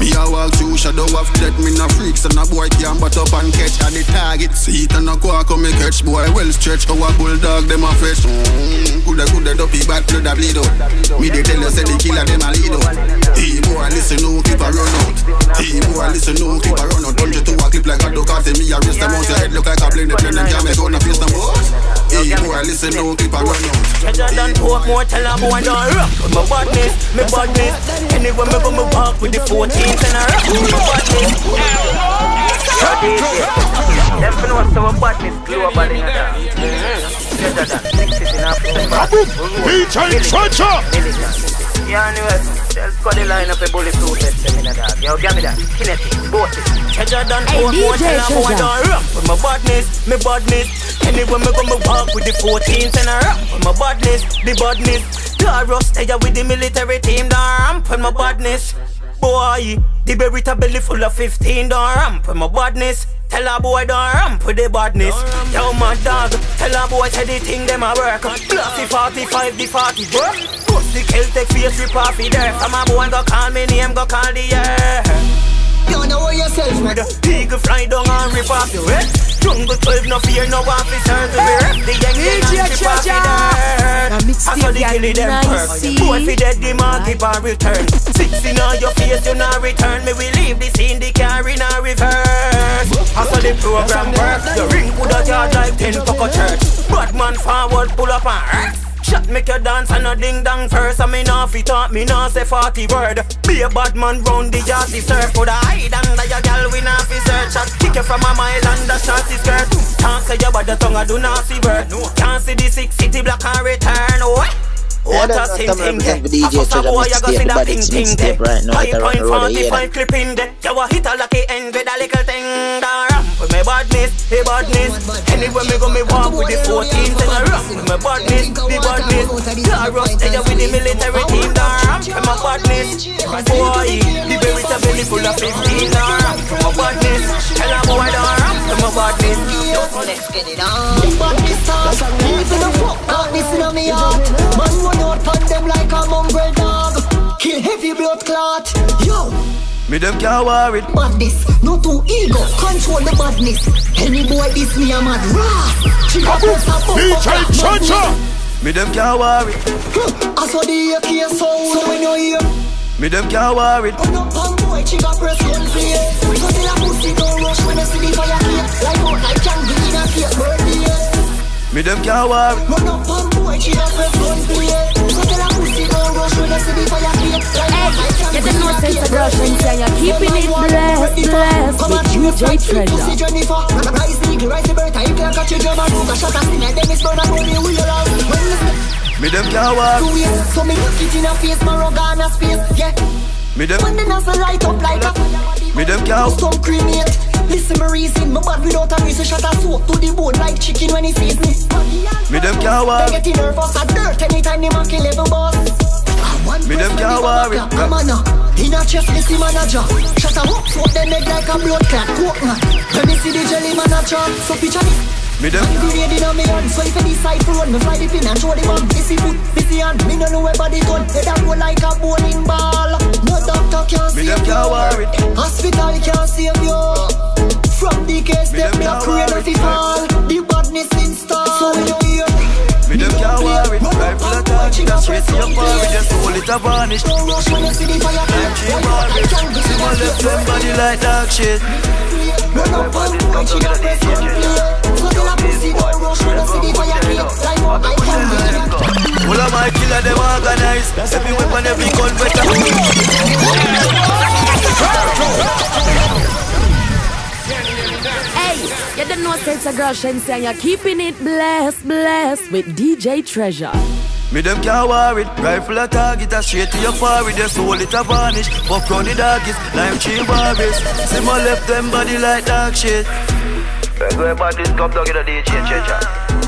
Me a walk through shadow of death. Me no freaks and a boy can't butt up and catch at the target. See it and a quack come me catch boy well stretch. Our bulldog them a fresh. Mm, could Coulda, coulda, dopey, bad blood a bleed out. Me they tell you, say the killer them a lead out. Hey boy, listen, no clip a run out. Hey boy, listen, no clip a run out. Hundred to a clip like a duck after me, I raise them out. Your head look like a blend, the blend, them can't make out, no face no more. Hey boy, listen, no clip a run out. Treasure done poke more, tell a boy don't rock my badness, me badness. Anyway, me go me walk with the 14th and I rock my. Them for know so what badness global in a dance. Treasure done, six is enough to DJ Treasure! Yeah, anyway, tell Scotty line up a bulletproof vest them in a dog. Yo, give me that, kinetic, both it. Treasure done poke more, a boy Treasure. don't rock with my badness, me badness. Anyway, me go me walk with the 14th and I rock with my badness, the badness. Taurus, stay with the military team, don't ramp with my badness. Boy, the Beretta belly full of 15, don't ramp with my badness. Tell a boy don't ramp with the badness. Yo, my dog, tell a boy say the thing them a work. Glassy 45, the 40 work. The Celtic face rip off the dirt. From a boy go call me name, go call the air. You know what yourself, man. Eagle fly down and rip off your head. Jungle 12, no fear, no officers. We rep the young men and rip off dirt. I saw the killie them perk. Boy, fi dead, the market bar return. Six in all your face, you not return. Me we leave the scene, the car in a reverse. I saw the program work. The ring put a yard like 10 Coco Church. Bad man forward, pull up and hurt. Shot make you dance and a ding dong first. I mean off it talk me nah say 40 word. Be a bad man round the yard the surf. Put a hide under your gal we nah fi search. Shot kick you from a mile under shorty skirt. Can't say your body tongue I do not see word. Can't see the six city black and return. Oh, eh. Yeah, what a thing what thing representing for eh. there. DJ A fuss a Treasure boy, you go mixtape, but thing it's mixtape eh. right now, it's around point the road, you forty-five clip in there. You a hit a lucky end with a little thing. Badness, the badness. Anyway me go me walk with the 14 and I ramp with me badness, the badness. Da rough stay with the military team. Da ramp my badness. Boy, the berry a belly full of 15. Da ramp with my badness. Tell a boy da ramp with my badness. Let's get it on. Badness talk. It the fuck badness in me heart. Man run out on them like a mongrel dog. Kill heavy blood clot. Yo. Me them can't worry. Badness, no too ego, control the badness. Any boy this me a mad ras. She got press a bump Me them can't worry. Hmm, I saw the AK sound when you hear. Me them can't worry. Run up on boy, she got press gun play. So tell a pussy don't rush when you see the fire cake. Like out like can green and cake birthday. Me them can't worry. Run up on boy, she got press gun play. So tell a pussy don't rush when you see the fire cake. Like out like can You green know and sense of girl things and you're keeping it blessed, blessed with DJ Pussy Treasure. Jennifer, rise rise the bird, I can catch a German rook, a shot a then it's burn roll, you will allow. When Me them can't worry. Two years, so me knock it in face, my face, yeah. Me them. When the nozzle light up like a Me them can't. some cremate. Listen me reason, my bad without a reason, shot a soap to the bone like chicken when he sees me. Me them can't They get nervous at dirt anytime they a level boss. Me them can't worry. I'm a no. Uh, in a chest, me see manager. Shut a hook, so them make like a blood clot. Coke man. When me see the jelly manager, so picture this. Me them. Grenade in a me hand, so if you decide to run, me fly the pin and show the man. Missy foot, missy hand, me no know where body done. Head a roll like a bowling ball. No doctor can Me save them you. can't worry. Hospital can save you. From the case, Me them them me a can't crane worry. if it fall. The badness install. So when you hear. Me them can't worry. Rifle attack, that's straight to your bar. We just hold it a vanish. Don't rush when you see the fire. Like she worry. See my left them body like dog shit. Run up and boy, she got press on play. A pussy don't rush when you see the fire. Like what I can be. All of my killer them organized. Every weapon, every gun better. Hey, you don't know sense of girl Shenseea and you're keeping it blessed, blessed with DJ Treasure. Me them can't worry. Rifle a target, a straight to your forehead. Just hold it a vanish. Buck round the doggies, lime tree barbies. See my left them body like dog shit. Let's go about this come down get the DJ Treasure.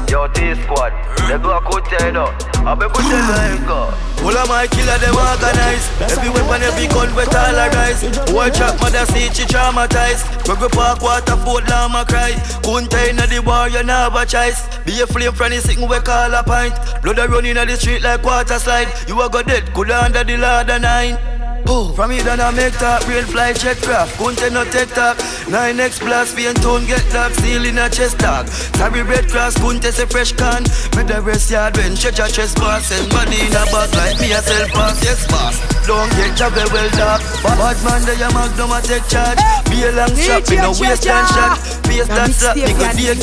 Yo, T squad. Let's go a good time now. I'll be put them like go. All of my killer them organized. Every weapon, every gun we tolerate. Boy trap mother see she traumatized. Rugby park water Fort Lama cry. Tell inna the war you never choice. Be a flame from the sitting we call a pint. Blood a run inna the street like water slide. You a go dead, coulda under the ladder nine. Oh, from here then I make talk, real fly jet craft. Kunte no take talk. 9x plus, be and tone get dark, seal in a chest dog. Sorry red cross, say fresh can. Me the rest yard when stretch a chest boss. And body in a bag like me a sell pass, yes boss. Don't get travel well dark. Bad man, the magnum a take charge. Be a long shot, me no waste and shot. Face that slap, me go be a.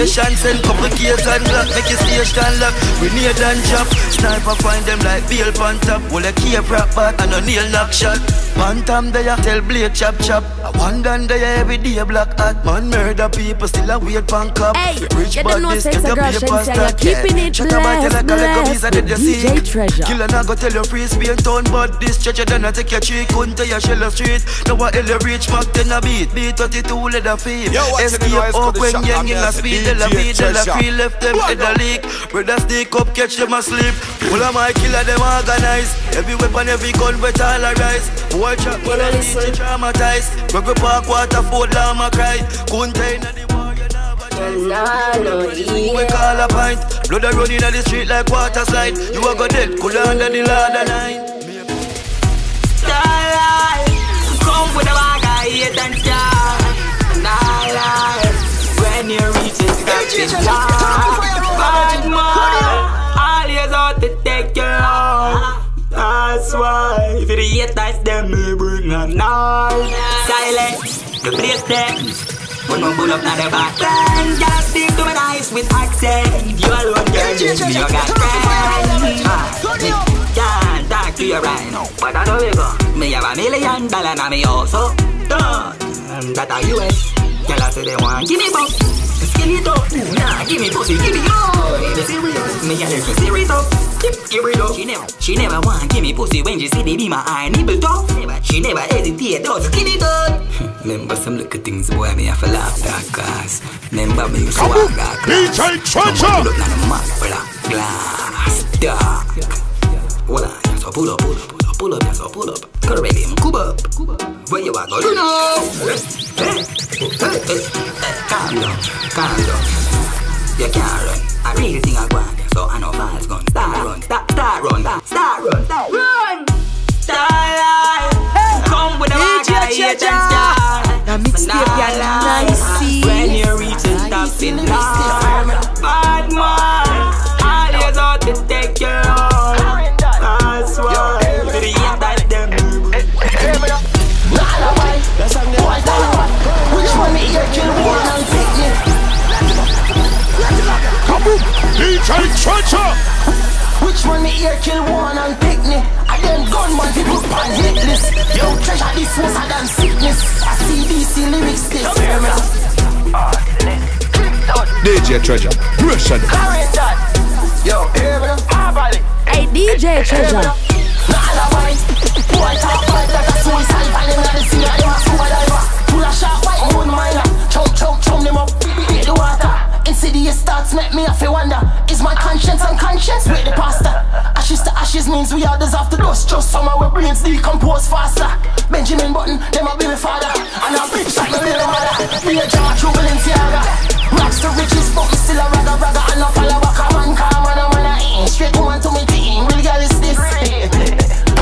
Asian send couple case and block, make you station lock. We need and drop. Sniper find them like bail pan top. Will a keep rap back and a nail knock shot. Phantom they a tell blade chop chop. I one gun they a every day black hat. Man murder people still a wait pan cup. Hey, Rich you don't know sex get a your girl paper Shenseea, you're keeping it Shut up and tell blessed, a like a visa did you see? DJ Treasure. Killer now go tell your free Spain town but this stretch you done a take your tree Couldn't tell your shell street Now what hell you reach Mac 10 a beat B32 leather fame Escape up when young in a speed the Del a DJ beat Del a treasure. left them Blood in the leak Brother sneak up catch them asleep Full of my killer them organize Every weapon every gun but all a rise Boy trap well I listen traumatized When we park Waterford Lama cry. Couldn't tell the war you never we call a pint? Blood a running on the street like water slide. You a go dead, cool under the ladder nine Starlight, come with a bag of hate and star. Starlight, when you reach it, got it Bad man, That's why, if the haters them me bring a knife. Silent, the place them. When we pull up now the back then Just stick to my nice with accent. You alone girl, you you got friends. Ah, Can't talk to you right now But I know we go. Me have a million dollar now me also Done. And that are Girl Say they want. Give me bump Skin it up Nah, give me pussy Give me yo The serious. Me got it so serious up Give it up She never She never want. Give me pussy When she see the be my eye Nibble top She never hesitate Don't skin it up Remember some little things boy me have to laugh that cause Remember me used to walk that class DJ Treasure. Up now the mad black glass. Dark. Hold on, so pull up, pull up, pull up, pull up, yeah, so pull up. Correct him, cub up. Where you are going, you know. Hey, hey, hey, hey, calm down, calm down. You can't run, I really think I want yeah, So I know fast gun, start run, start, start run, start, start run, start run. Starlight, come with a bag of hate and star Now mixtape ya nice When you reach the top in life DJ Treasure. Which one me ear kill one and pick me? I them gunman fi put on hit list. Yo treasure this was a damn sickness. I see DC lyrics this. Hear me? DJ Treasure, Russian. Yo, hear me? Harvard. Hey DJ Treasure. Nala wine. Boy talk bad like a suicide. Find them like the sea. Them a scuba diver. Full of sharp white moon miner. Chum chum chum them up. Hit the water. Insidious thoughts make me have to wonder. Is my conscience unconscious? Wait the pastor? Ashes to ashes means we all deserve to dust Just some of our brains decompose faster. Benjamin Button, them a be my father. And a bitch like my little mother Be a drama true Balenciaga. Rags to riches but me still a ragga ragga. And a follow back a man calm and a man a ain't Straight woman to me team, real girl is this.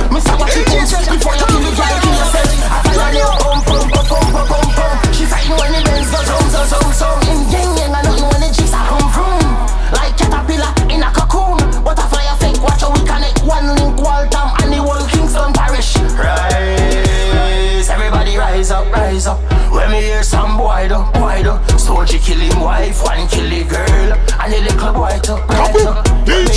Me what you think Before you kill the girl, kill yourself. I follow you, pum pum pum pum pum pum She when the Benz go zoom zoom zoom zoom. In gang gang and nothing when the G's a vroom vroom Like caterpillar in a cocoon. Butterfly effect, watch how we connect. One link, Waltham and the whole Kingston parish. Rise, everybody rise up, rise up. When me hear some boy do, boy do. Soldier kill him wife, one kill the girl. And the little boy too, right up When me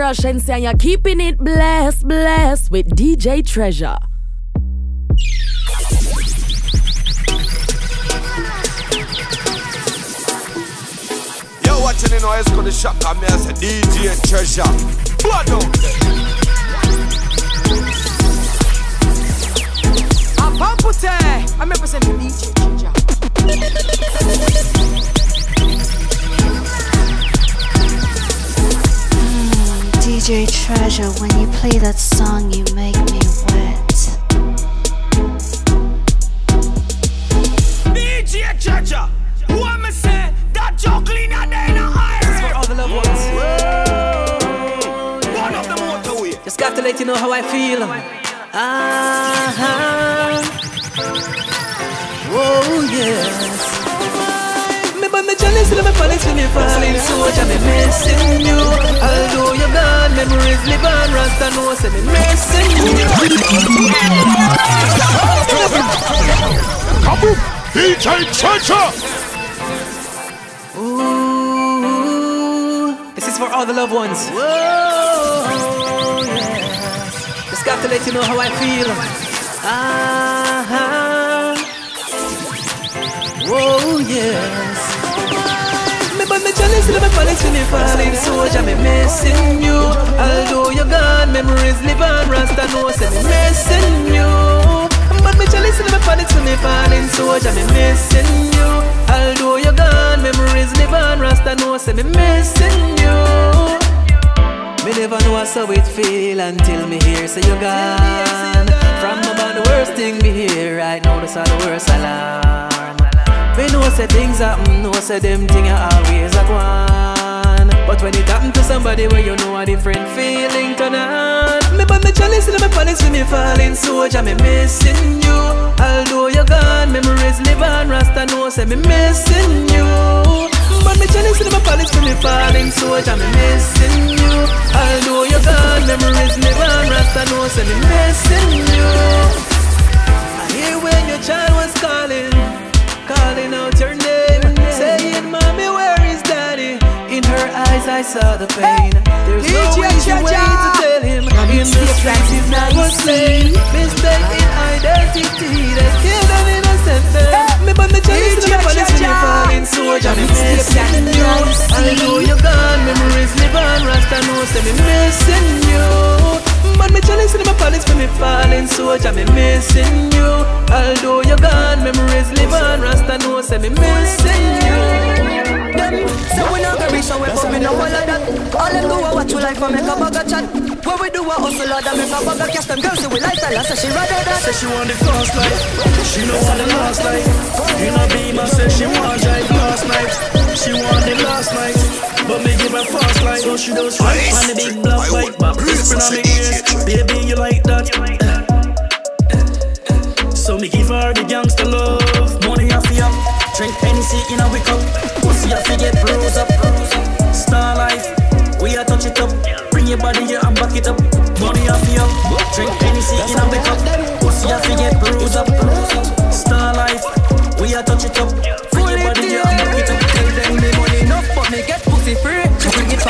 girl Shenseea and you're keeping it blessed, blessed with DJ Treasure. Yo, watching the noise, gonna shock me as a DJ Treasure. Blood out there. I'm Pamputtae. I'm representing DJ Ginger. DJ DJ Treasure, when you play that song, you make me wet. DJ Treasure, what me say? That joke cleaner than a iron. For all the loved ones. One of the motorway. Just got to let you know how I feel. Ah, oh yes. Me but me jealous and me falling to me falling soldier me missing you. Although you're gone, memories live on. Rasta know say me missing you. Kaboom! DJ Treasure! Ooh, this is for all the loved ones. Whoa, yes. Just got to let you know how I feel. Ah, whoa, yes. But me me falling to me falling soldier me missing you. Although you're gone, memories live on. Rasta know say me missing you. But me jealous and me falling to me falling soldier me missing you. Although you're gone, memories live on. Rasta know say me missing you. Me never know how it feel until me hear say you gone. From about the worst thing me hear right now, that's all the worst alarm. Me know say things happen, know say them thing are always a gone. But when it happen to somebody where you know a different feeling on. Me but me jealous and me panics when me falling soldier, me missing you. Although you're gone, memories live on. Rasta know say me missing you. But me jealous and me panics when me falling soldier, me missing you. Although you're gone, memories live on. Rasta know say me missing you. I hear when your child was calling calling out your name, saying, Mommy, where is Daddy? In her eyes, I saw the pain. There's no easy way to tell him. In the streets, he's never seen. Mistaken identity, they killed an innocent man. Me but me jealous, me police, me falling soldier, me missing you. I know you're gone, memories live on. Rasta knows say me missing you. But me jealous in my palace for me falling soldier, me missing you. Although you're gone, memories live on. Rasta know say me missing you. Them say we not gonna reach away, but me no all of that. All them do a watch you life and make a bag of chat. What we do a hustle hard and make a bag of cash. Them girls say we lifestyle, I say she rather that. Say she want the fast life, she no want the last life. In a beamer, say she want drive last night. She want the last night, but me give her fast life. So she does right on the big block bike, but whispering on me ears, baby you like that. So me give her the gangster love, money off you up, drink Hennessy in a wake up, pussy off you get bruised up. Star life, we a touch it up, bring your body here and back it up, money off you up, drink Hennessy in a wake up, pussy off you get bruised up. Star life, we a touch it up, bring your body here and back it up. Tell them me money enough, but me get pussy free. Bring it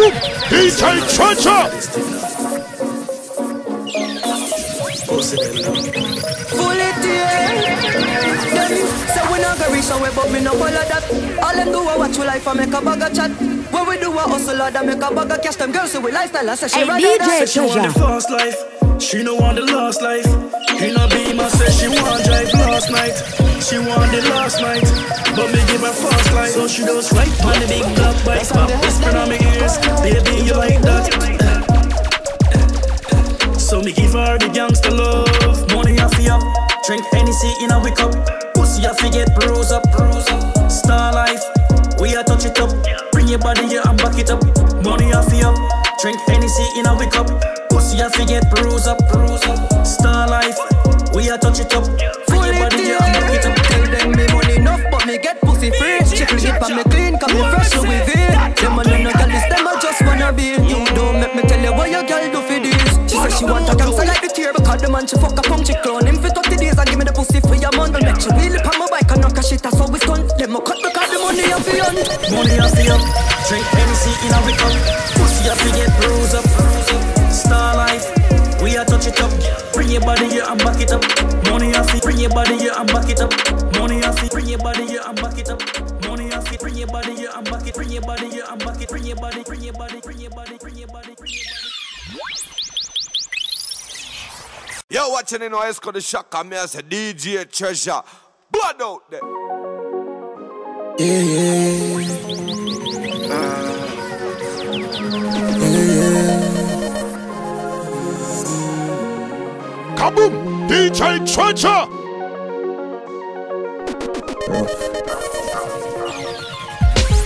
Kaboom! DJ Treasure! Full it yeah. Them say we not gonna reach away, but me no follow that. All them do a watch you life and make a bag of chat. When we do a hustle hard and make a bag of cash, them girls say we lifestyle. I say she Hey, rather DJ that. Say she want the fast life, she no want the last life. In a beamer, say she want drive last night. She want the last night, but me give her fast life. So she does right on the big black bike, pop whispering on my ears, baby you like that. So me give her the gangster love, money off you up, drink Hennessy in a wake up, pussy off you get bruised up, bruised up. Star life, we a touch it up, bring your body here and back it up, money off you up, drink Hennessy in a wake up, pussy off you get bruised she fuck a punk she clone him for 30 days and give me the pussy for your month. Make she wheel it on my bike and knock a shit, that's how we stunt. Them a cut because the money off the. Money off you up, drink Hennessy in a wake Yo, watching in West Coast, the shock on me as a DJ Treasure. Blood out there. Yeah, yeah. Yeah, yeah. Kaboom! DJ Treasure!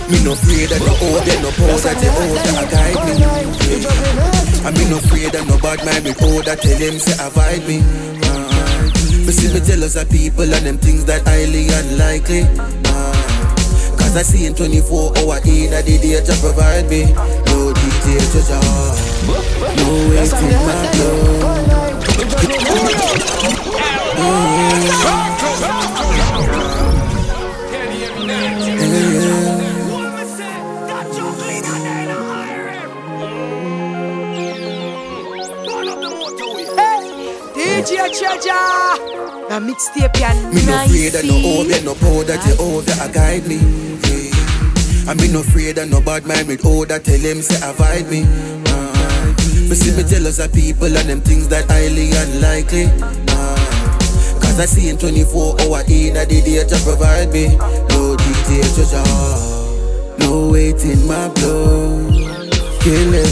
Me no afraid of no old, no powder, the old that guide me. Yeah. I me no afraid of no bad mind with old that tell him say avoid me. Uh, but see me jealous of people and them things that highly unlikely. Uh, Cause I see in 24 hour in a the day to provide me. No DJ treasure, no waiting my DJ Treasure. Now mixtape yan. Me no afraid of no over, no powder, the over I guide me. I me no afraid of no bad mind with order, tell him say avoid me. Uh, but see me jealous of people and them things that highly unlikely. Uh, Cause I see in 24 hour in a day to provide me. No DJ treasure, no weight in my blood. Kill them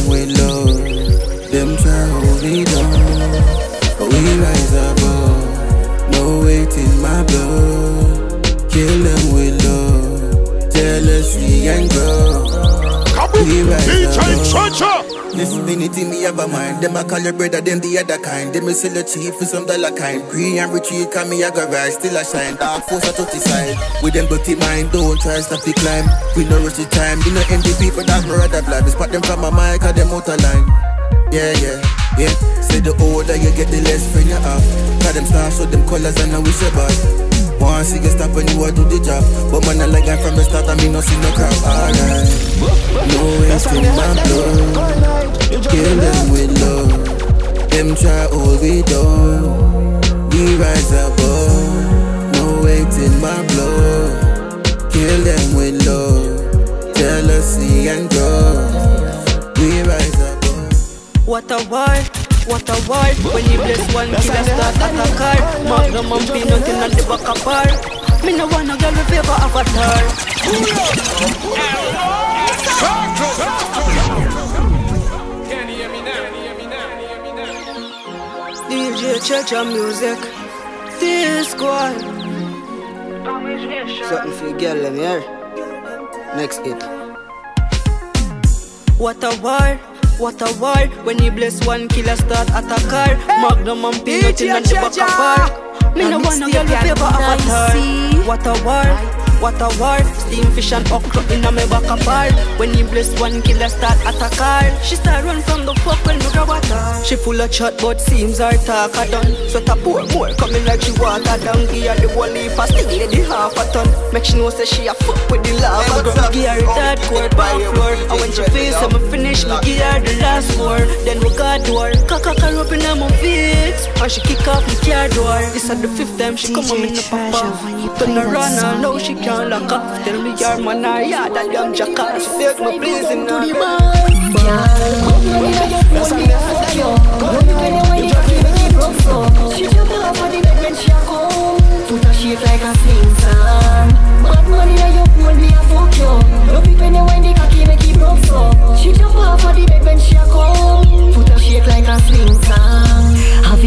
Listen, anything me have a mind. Them I call your brother, them the other kind. Them me sell a cheap for some dollar kind. Green and retreat, call me a garage, still a shine. Dark force at 30 side. With them dirty mind, don't try stop the climb. We no rush the time, you know empty people that me rather blind. Spot them from my mic, cause them out of line. Yeah, yeah, yeah. Say the older you get, the less friend you have. Cause them stars show them colors and I wish you bad. Once you stop when you to do the job. But man, I like from the start, I mean, no see no crap. Alright. No waste in my blood. Kill them with love. Them try all we do. We rise above. No weight in my blood. Kill them with love. Jealousy and growth. We rise above. What a war, what a war When you bless one killer start attack her Magnum and peanut in the back of bar. Me no want no girl with favor avatar. DJ Treasure music. This squad. Something for your girl, let me hear. Next hit. What a war, what a war. When you bless one killer start attack her Magnum and peanut in the back of bar Me no want no girl with favor avatar What a war what a war. Steam fish and okra in a me back a bar. When he bless one killer start attack her She start run from the fuck when me grab at her She full of chat but seems her talk a done. Sweat a pour more coming like she water down Give her the whole heap a still lady half a ton. Make she know say she a fuck with the lava. Girl Give her that court pound floor. And when she feels so me finish me give her the last four Then we got door Cock a car up in her my feet And she kick off my car door. This is the fifth time she come on me no pop off Turn around and now she can't lock off Tell me your man a yard that damn jackass. Take me please in to the bar She jump off of the bed when she a come Foot a shake like a sling song. Bad man inna your pool, me a fuck you Love it when you wind the cocky, make it broke so She jump off of the bed when she a come Foot a shake like a sling song Have you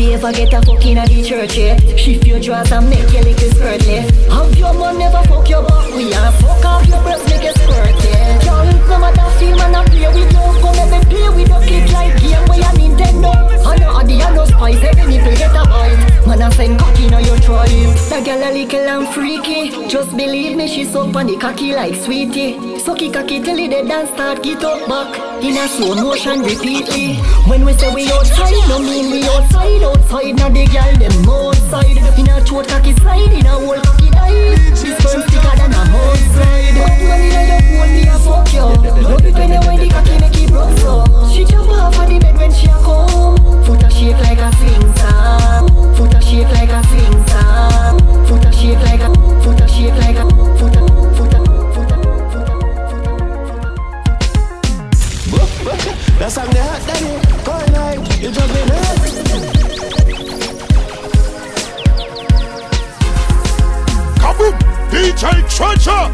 ever get a fuck inna the church yet? Shift your drawers and make your little skirt left Have your man never fuck your back? We a fuck off your breast, make it squirt yeah. Girl, no matter film and a play with you Come let me play with your click like game where you Nintendo. I know Adi, I know Spice, every nipple get a bite. Man, I send cocky now you try That girl a little and freaky. Just believe me, up on the cocky like sweetie. Sucky cocky till dead and start get up back In a slow motion repeatedly When we say we outside, no mean we outside. Outside, now the girl them outside. In a throat cocky slide, in a whole cocky die. This sperm thicker than a house slide But man, in a your phone, me a fuck you. Love it when you wind the cocky make it broke so She jump off of the bed when she a come. Foot a shake like a swing song ah. Foot a shake like a swing song ah. Foot a shake like a Foot a shake like a Foot a That's how they hot, daddy. Going like you jumping high. Kaboom, DJ Treasure.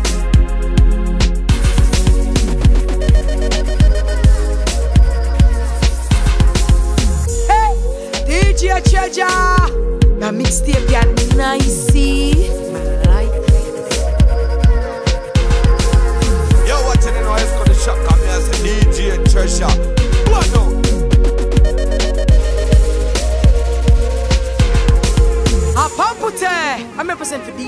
Hey, DJ Treasure. My mixtape got nicey. treasure I'm represent for DJ